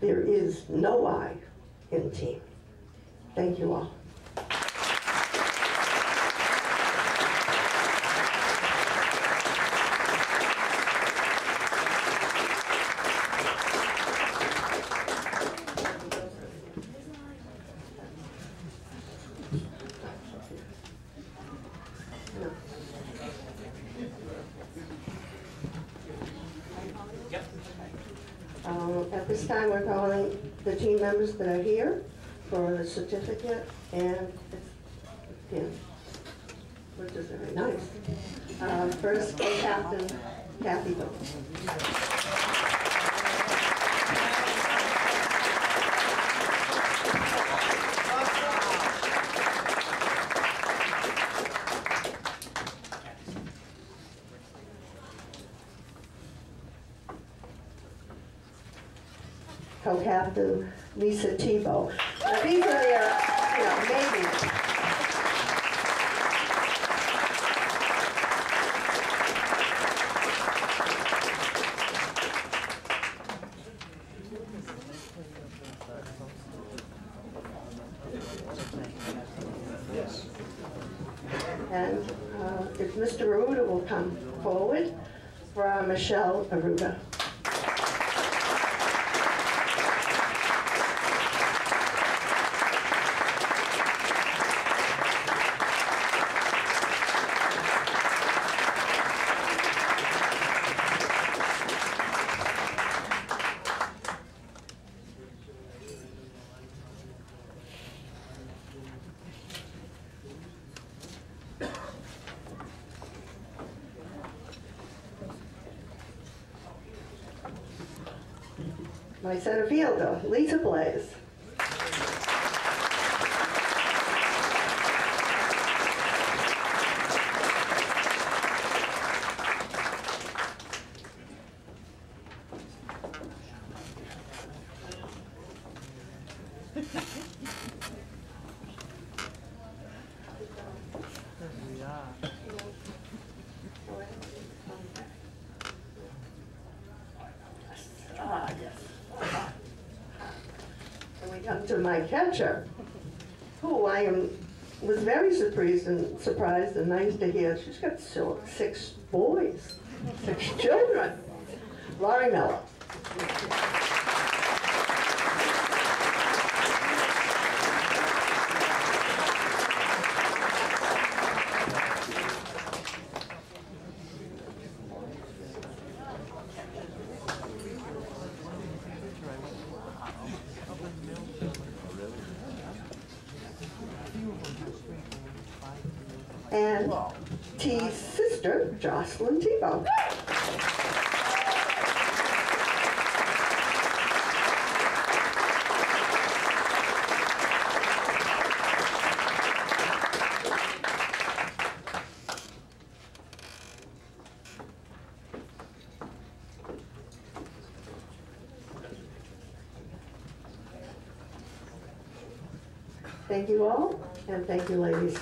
There is no I in team. Thank you all. Um, At this time, we're calling members that are here for the certificate and it's pin, which is very nice. Uh, First, Captain Kathy Boone. Co-Captain Lisa Tebow. These are my center fielder, Lisa Blaze. Ah, yes. And we catcher, who I am, was very surprised and surprised and nice to hear, she's got six boys, six children. Laurie Miller. And T's sister, Jocelyn Tebow. Thank you all, and thank you, ladies.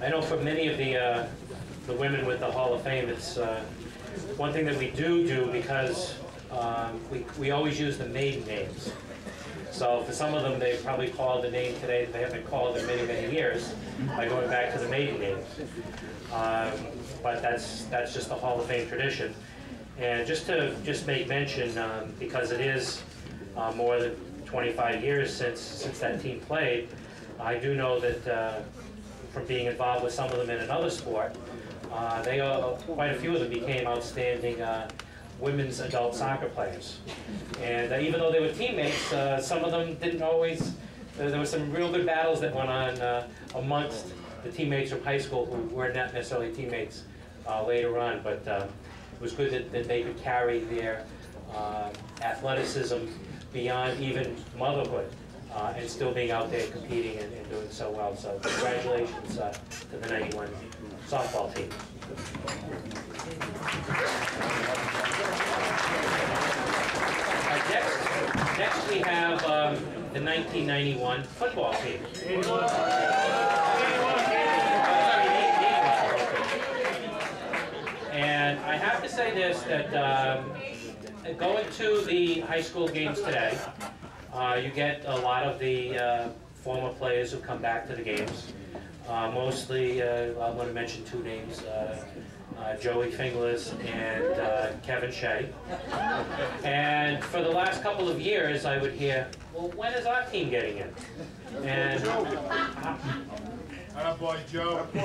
I know for many of the, uh, the women with the Hall of Fame, it's uh, one thing that we do do because um, we, we always use the maiden names. So for some of them, they probably called the name today that they haven't called in many, many years by going back to the maiden names. Um, But that's, that's just the Hall of Fame tradition. And just to just make mention, um, because it is uh, more than 25 years since, since that team played, I do know that uh, from being involved with some of them in another sport, uh, they quite a few of them became outstanding uh, women's adult soccer players. And uh, even though they were teammates, uh, some of them didn't always, there were some real good battles that went on uh, amongst the teammates from high school who were not necessarily teammates uh, later on, but uh, it was good that, that they could carry their athleticism beyond even motherhood uh, and still being out there competing and, and doing so well. So congratulations uh, to the 91 softball team. Next, next we have um, the 1991 football team. And I have to say this, that um, going to the high school games today, uh, you get a lot of the uh, former players who come back to the games. Uh, Mostly, uh, I'm going to mention two names, uh, uh, Joey Finglas and uh, Kevin Shea. And for the last couple of years, I would hear, well, when is our team getting in? And Attaboy, Joe. And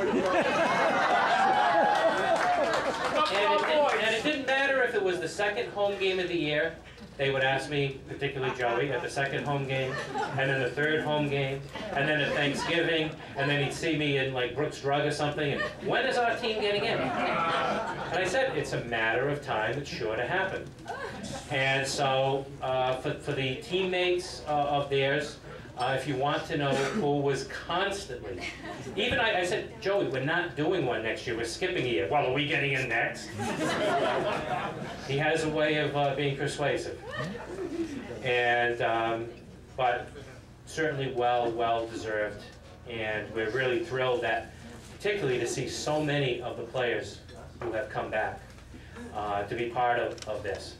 it, didn't, and it didn't matter if it was the second home game of the year, they would ask me, particularly Joey, at the second home game, and then the third home game, and then at Thanksgiving, and then he'd see me in like Brooks Drug or something, and when is our team getting in? And I said, it's a matter of time, it's sure to happen. And so, uh, for, for the teammates uh, of theirs, uh, if you want to know who was constantly, even I, I said, Joey, we're not doing one next year, we're skipping a year. Well, are we getting in next? he has a way of uh, being persuasive. And, um, but certainly well, well deserved. And we're really thrilled that, particularly to see so many of the players who have come back uh, to be part of, of this.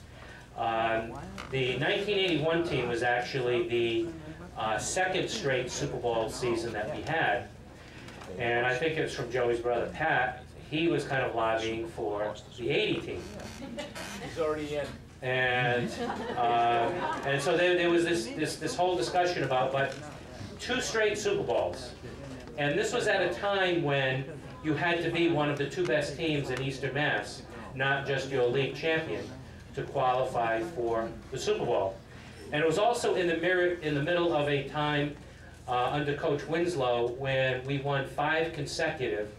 Um, the 1981 team was actually the uh, second straight Super Bowl season that we had. And I think it was from Joey's brother Pat. He was kind of lobbying for the 80 team. He's already in. And, uh, and so there, there was this, this, this whole discussion about, but two straight Super Bowls. And this was at a time when you had to be one of the two best teams in Eastern Mass, not just your league champion, to qualify for the Super Bowl. And it was also in the mirror, in the middle of a time uh, under Coach Winslow when we won five consecutive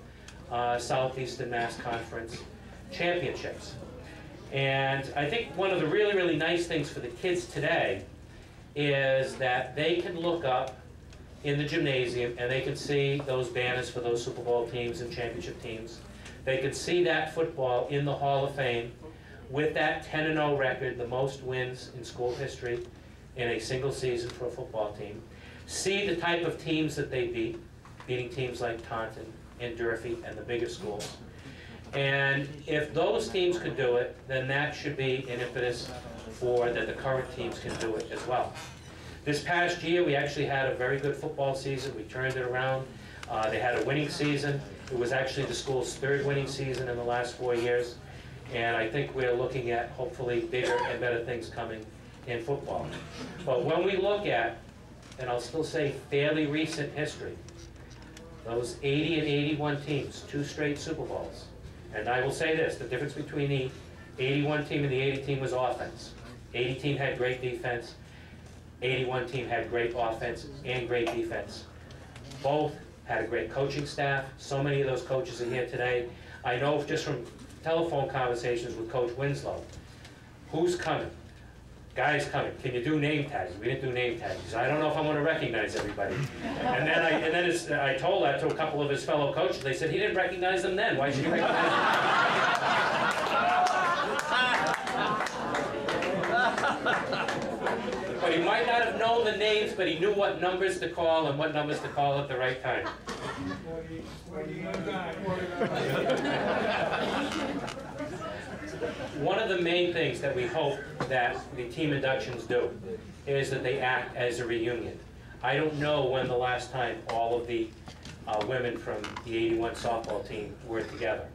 uh, Southeastern Mass Conference championships. And I think one of the really, really nice things for the kids today is that they can look up in the gymnasium and they can see those banners for those Super Bowl teams and championship teams. They can see that football in the Hall of Fame with that 10 0 record, the most wins in school history in a single season for a football team. See the type of teams that they beat, beating teams like Taunton and Durfee and the bigger schools. And if those teams could do it, then that should be an impetus for that the current teams can do it as well. This past year, we actually had a very good football season. We turned it around. Uh, they had a winning season. It was actually the school's third winning season in the last four years. And I think we're looking at hopefully bigger and better things coming in football. But when we look at, and I'll still say fairly recent history, those 80 and 81 teams, two straight Super Bowls. And I will say this, the difference between the 81 team and the 80 team was offense. 80 team had great defense, 81 team had great offense and great defense. Both had a great coaching staff. So many of those coaches are here today. I know just from telephone conversations with Coach Winslow, who's coming? Guys coming, can you do name tags? We didn't do name tags. He said, I don't know if I'm gonna recognize everybody. And then I, and then it's, I told that to a couple of his fellow coaches. They said, he didn't recognize them then. Why should he recognize them? But he might not have known the names, but he knew what numbers to call and what numbers to call at the right time. One of the main things that we hope that the team inductions do is that they act as a reunion. I don't know when the last time all of the uh, women from the 81 softball team were together.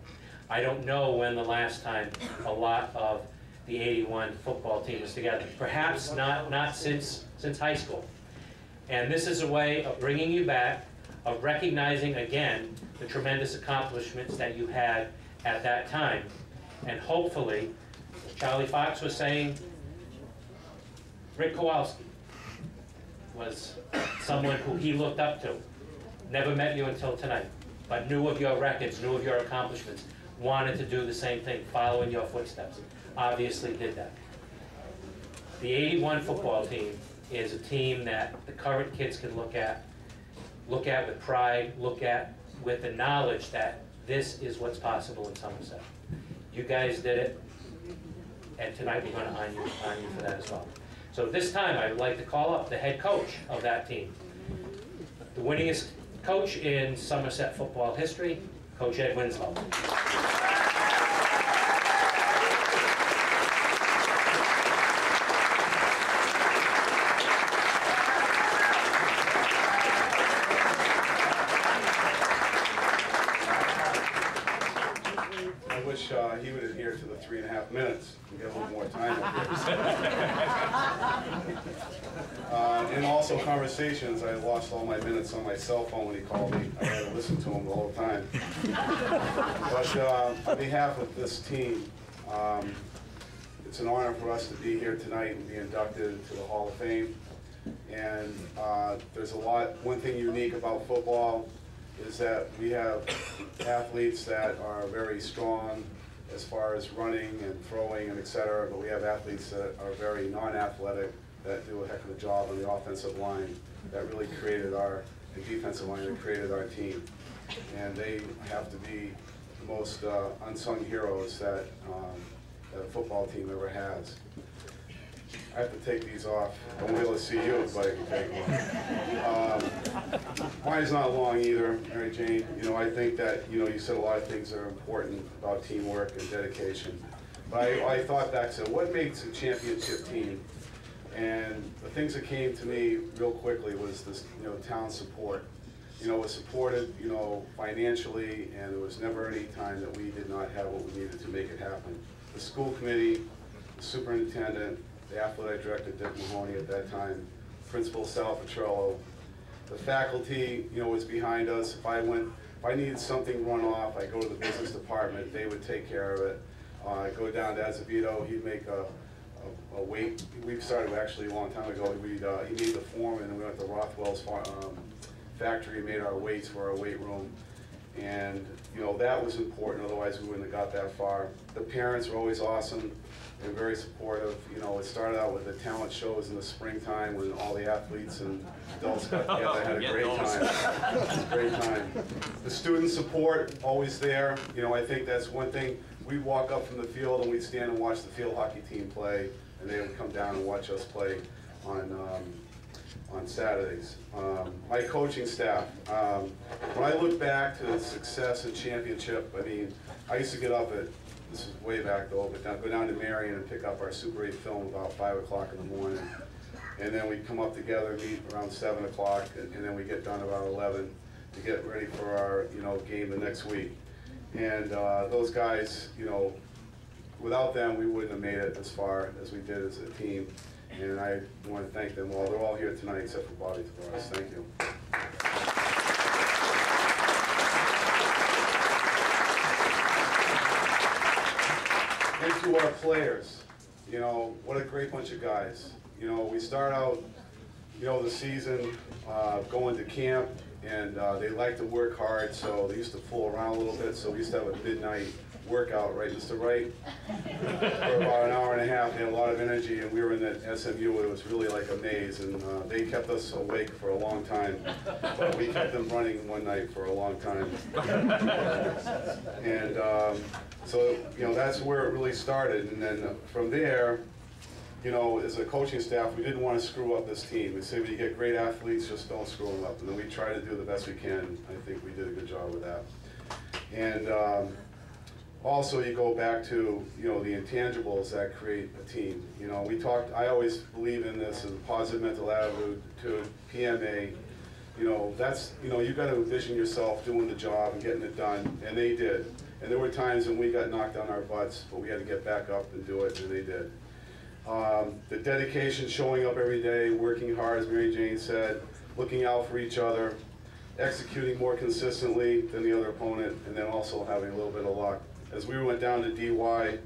I don't know when the last time a lot of the 81 football team was together. Perhaps not, not since, since high school. And this is a way of bringing you back, of recognizing again the tremendous accomplishments that you had at that time. And hopefully, as Charlie Fox was saying, Rick Kowalski was someone who he looked up to. Never met you until tonight, but knew of your records, knew of your accomplishments, wanted to do the same thing, follow in your footsteps. Obviously did that. The 81 football team is a team that the current kids can look at, look at with pride, look at with the knowledge that this is what's possible in Somerset. You guys did it, and tonight we're gonna honor you, honor you for that as well. So this time, I would like to call up the head coach of that team. The winningest coach in Somerset football history, Coach Ed Winslow. I wish uh, he would adhere to the three and a half minutes and get a little more time up here. Uh, In also conversations, I lost all my minutes on my cell phone when he called me. I had to listen to him the whole time. But uh, on behalf of this team, um, it's an honor for us to be here tonight and be inducted into the Hall of Fame. And uh, there's a lot, one thing unique about football is that we have athletes that are very strong as far as running and throwing and et cetera, but we have athletes that are very non-athletic, that do a heck of a job on the offensive line, that really created our, defensive line that created our team. And they have to be the most uh, unsung heroes that, um, that a football team ever has. I have to take these off. I won't be able to see you, but I can take one. Um, Mine's not long either, Mary Jane. You know, I think that, you know, you said a lot of things that are important about teamwork and dedication. But I, I thought back to what makes a championship team? And the things that came to me real quickly was this, you know, town support. You know, was supported, you know, financially, and there was never any time that we did not have what we needed to make it happen. The school committee, the superintendent, the athletic director, Dick Mahoney at that time, Principal Sal Petrello, the faculty, you know, was behind us. If I went, if I needed something run off, I go to the business department, they would take care of it. Uh, go down to Azevedo, he'd make a, a, a weight, we started actually a long time ago, we'd, uh, he made the form and we went to Rothwell's far, um, factory, made our weights for our weight room. And, you know, that was important, otherwise we wouldn't have got that far. The parents were always awesome and very supportive. You know, it started out with the talent shows in the springtime when all the athletes and adults got together, had a great time. It was a great time. The student support, always there. You know, I think that's one thing. We'd walk up from the field and we'd stand and watch the field hockey team play, and they would come down and watch us play on, um, on Saturdays. Um, my coaching staff, um, when I look back to the success and championship, I mean, I used to get up at, this is way back though, but down, go down to Marion and pick up our Super 8 film about five o'clock in the morning. And then we'd come up together, meet around seven o'clock, and and then we get done about eleven to get ready for our, you know, game the next week. And, uh, those guys, you know, without them, we wouldn't have made it as far as we did as a team. And I want to thank them all. They're all here tonight except for Bobby Tavares. Thank you. And to our players, you know, what a great bunch of guys. You know, we start out, you know, the season uh, going to camp, and uh, they like to work hard, so they used to fool around a little bit. So we used to have a midnight workout, right, Mr. Wright? For about an hour and a half, they had a lot of energy, and we were in that SMU, it was really like a maze, and uh, they kept us awake for a long time, but we kept them running one night for a long time. And um, so, you know, that's where it really started, and then from there, you know, as a coaching staff, we didn't want to screw up this team. We say when you get great athletes, just don't screw them up. And then we try to do the best we can. I think we did a good job with that. And um, also, you go back to, you know, the intangibles that create a team. You know, we talked, I always believe in this, as positive mental attitude, to PMA. You know, that's, you know, you got to envision yourself doing the job and getting it done, and they did. And there were times when we got knocked on our butts, but we had to get back up and do it, and they did. Um, the dedication, showing up every day, working hard, as Mary Jane said, looking out for each other, executing more consistently than the other opponent, and then also having a little bit of luck. As we went down to DY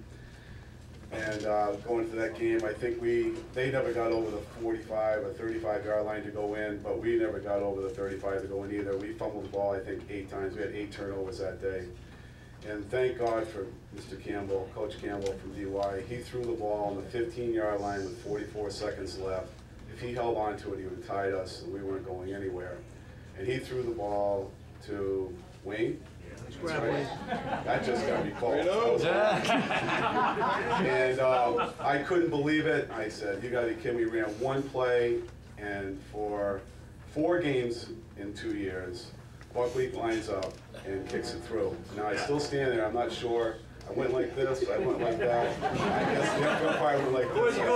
and uh, going to that game, I think we, they never got over the 45 or 35 yard line to go in, but we never got over the 35 to go in either. We fumbled the ball, I think, eight times. We had eight turnovers that day. And thank God for Mr. Campbell, Coach Campbell from DY. He threw the ball on the 15-yard line with 44 seconds left. If he held on to it, he would have tied us, and we weren't going anywhere. And he threw the ball to Wayne. That's right. That just got me called. And um, I couldn't believe it. I said, you gotta be kidding me. We ran one play, and for four games in two years, Buckley lines up and kicks it through. Now, I still stand there, I'm not sure. I went like this, I went like that. I guess the umpire went like this. I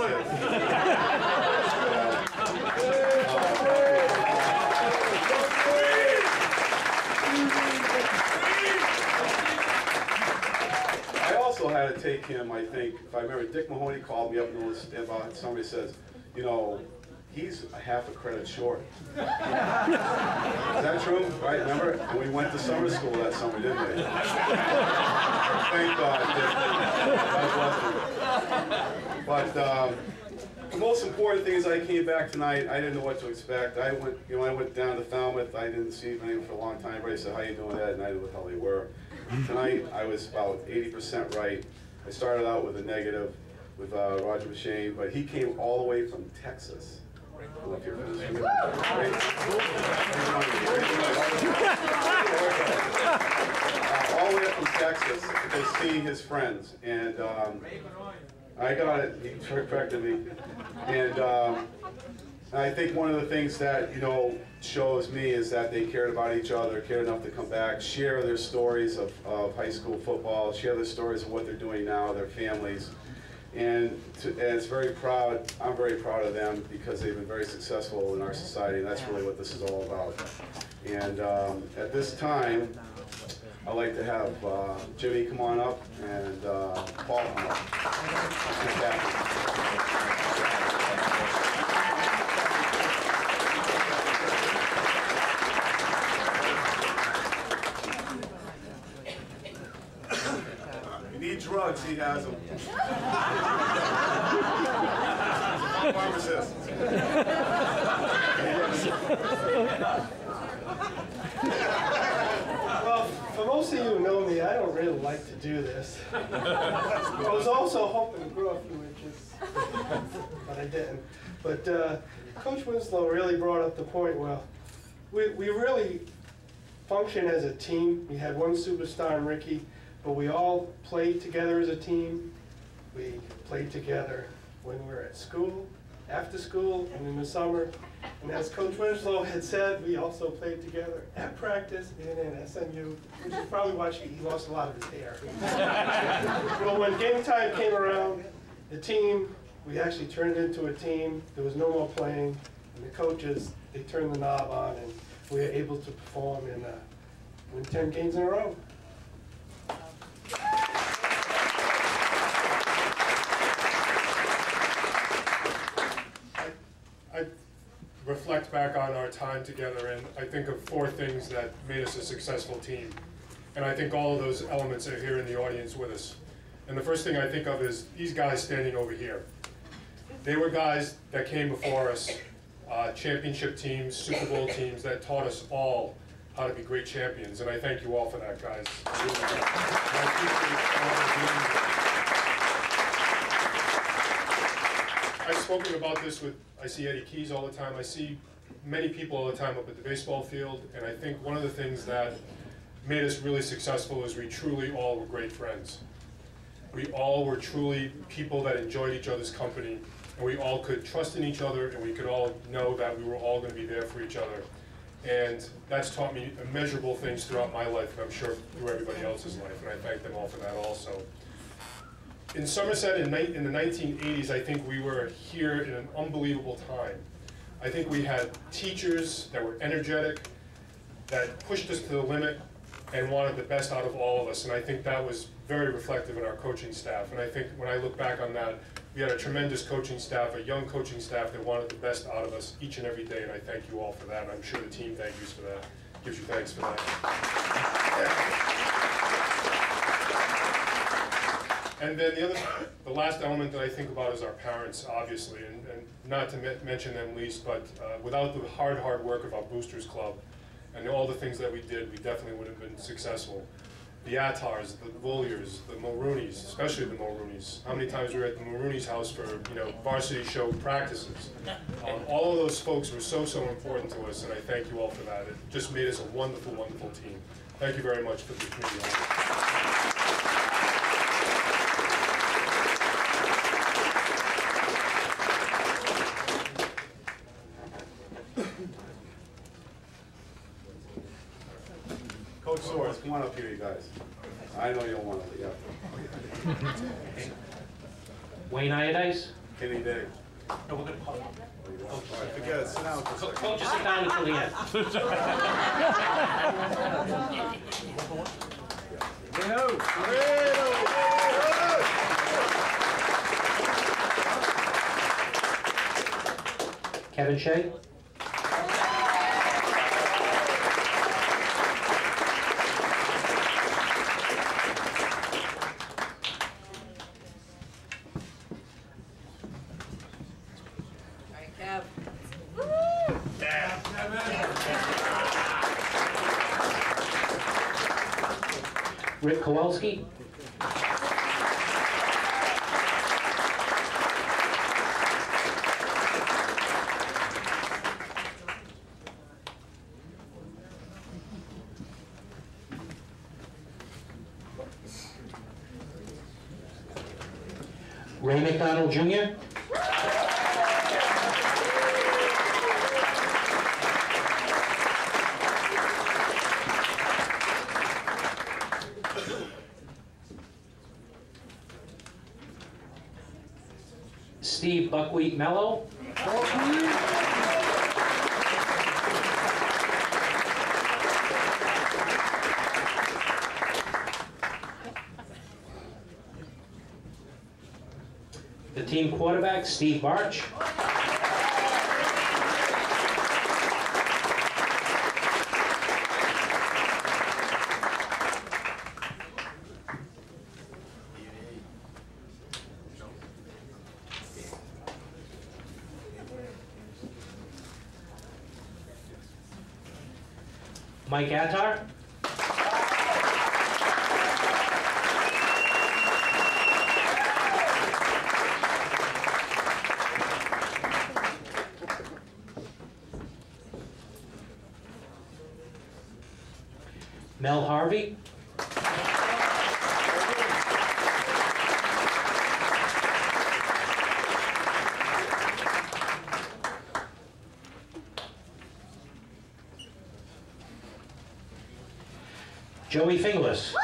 also had to take him, I think, if I remember, Dick Mahoney called me up and about, somebody says, you know, he's a half a credit short. Is that true? Right, remember? And we went to summer school that summer, didn't we? Thank God. But, um, the most important thing is I came back tonight, I didn't know what to expect. I went, you know, I went down to Falmouth, I didn't see anyone for a long time. Everybody said, how you doing, Ed? And I knew what the hell they were. Tonight, I was about eighty percent right. I started out with a negative with uh, Roger Machine, but he came all the way from Texas. Uh, All the way up from Texas to see his friends. And um, I got it, he corrected me. And um, I think one of the things that, you know, shows me is that they cared about each other, cared enough to come back, share their stories of, of high school football, share their stories of what they're doing now, their families. And, to, and it's very proud, I'm very proud of them because they've been very successful in our society, and that's really what this is all about. And um, at this time, I'd like to have uh, Jimmy come on up and uh, Paul come up. And Kathy. You need drugs, has them. Well, for most of you who know me, I don't really like to do this. I was also hoping to grow a few inches, but I didn't. But uh, Coach Winslow really brought up the point, well, we, we really function as a team. We had one superstar in Ricky, but we all played together as a team. We played together when we were at school, after school, and in the summer. And as Coach Winslow had said, we also played together at practice and in SMU, which is probably why she, he lost a lot of his hair. well, when game time came around, the team, we actually turned into a team. There was no more playing, and the coaches, they turned the knob on, and we were able to perform and uh, win 10 games in a row. I reflect back on our time together and I think of four things that made us a successful team. And I think all of those elements are here in the audience with us. And the first thing I think of is these guys standing over here. They were guys that came before us, uh, championship teams, Super Bowl teams that taught us all how to be great champions. And I thank you all for that, guys. I've spoken about this with, I see Eddie Keys all the time, I see many people all the time up at the baseball field, and I think one of the things that made us really successful is we truly all were great friends. We all were truly people that enjoyed each other's company, and we all could trust in each other, and we could all know that we were all gonna be there for each other. And that's taught me immeasurable things throughout my life, and I'm sure through everybody else's life, and I thank them all for that also. In Somerset in, in the 1980s, I think we were here in an unbelievable time. I think we had teachers that were energetic, that pushed us to the limit, and wanted the best out of all of us. And I think that was very reflective in our coaching staff. And I think when I look back on that, we had a tremendous coaching staff, a young coaching staff that wanted the best out of us each and every day. And I thank you all for that. I'm sure the team thank yous for that, gives you thanks for that. And then the other, the last element that I think about is our parents, obviously, and, and not to me- mention them least, but uh, without the hard, hard work of our Boosters Club and all the things that we did, we definitely would have been successful. The Attars, the Vulliers, the Mulrooney's, especially the Mulrooney's. How many times we were at the Mulrooney's house for, you know, varsity show practices? Um, all of those folks were so, so important to us, and I thank you all for that. It just made us a wonderful, wonderful team. Thank you very much for the community. Coach Soares, come on up here, you guys. I know you don't want to, yeah. Wayne Iadice? Kenny Day. No, we're gonna call him. All right, forget it, sit down for a second. Coach, sit down until the end. Kevin Shea? Steve March. Mike Attar. Mel Harvey. Joey Finglas.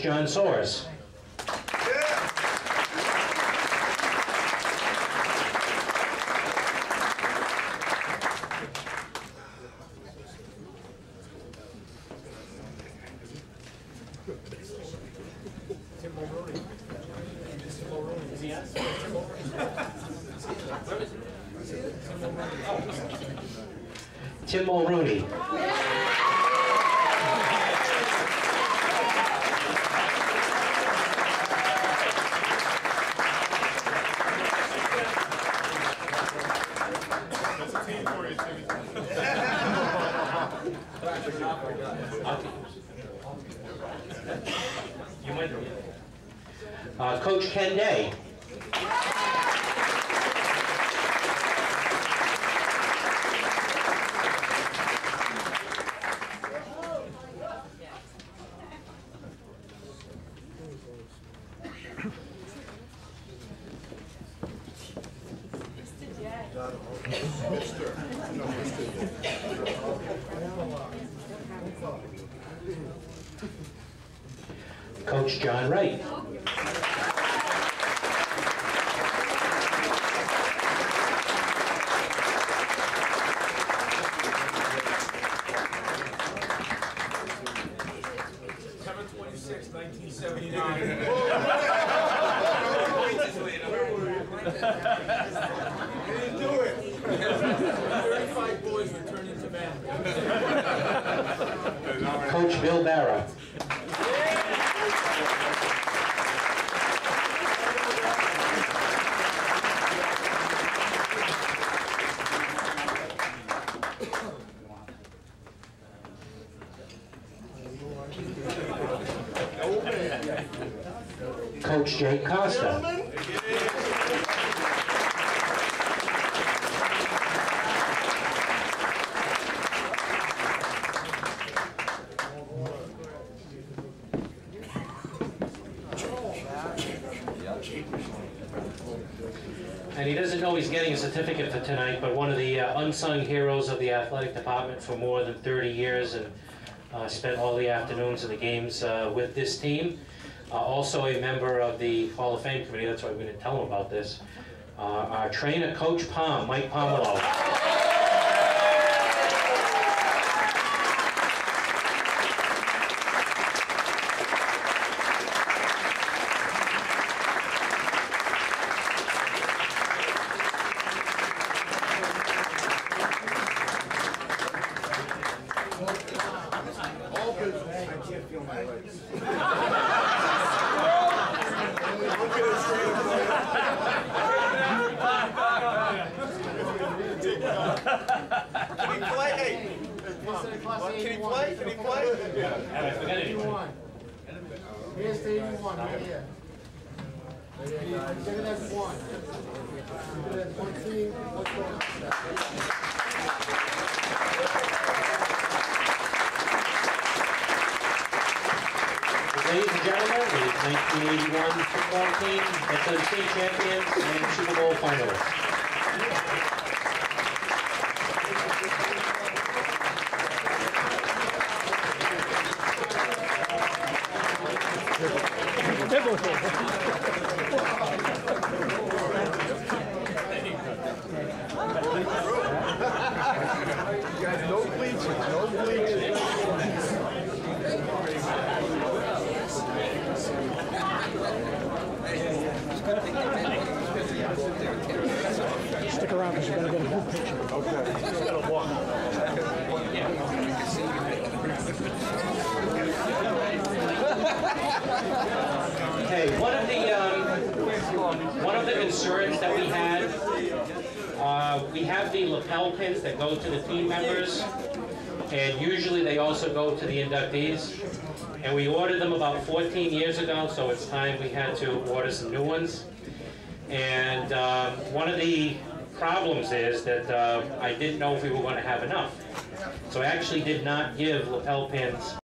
Coach John Soares. Tim Mulrooney. That's a team for you, You win. Uh, Coach Ken Day. Coach John Wright. tonight, but one of the uh, unsung heroes of the athletic department for more than 30 years and uh, spent all the afternoons of the games uh, with this team. Uh, also a member of the Hall of Fame committee, that's why I'm going to tell him about this. Uh, our trainer, Coach Palm, Mike Pomelo. actually did not give lapel pins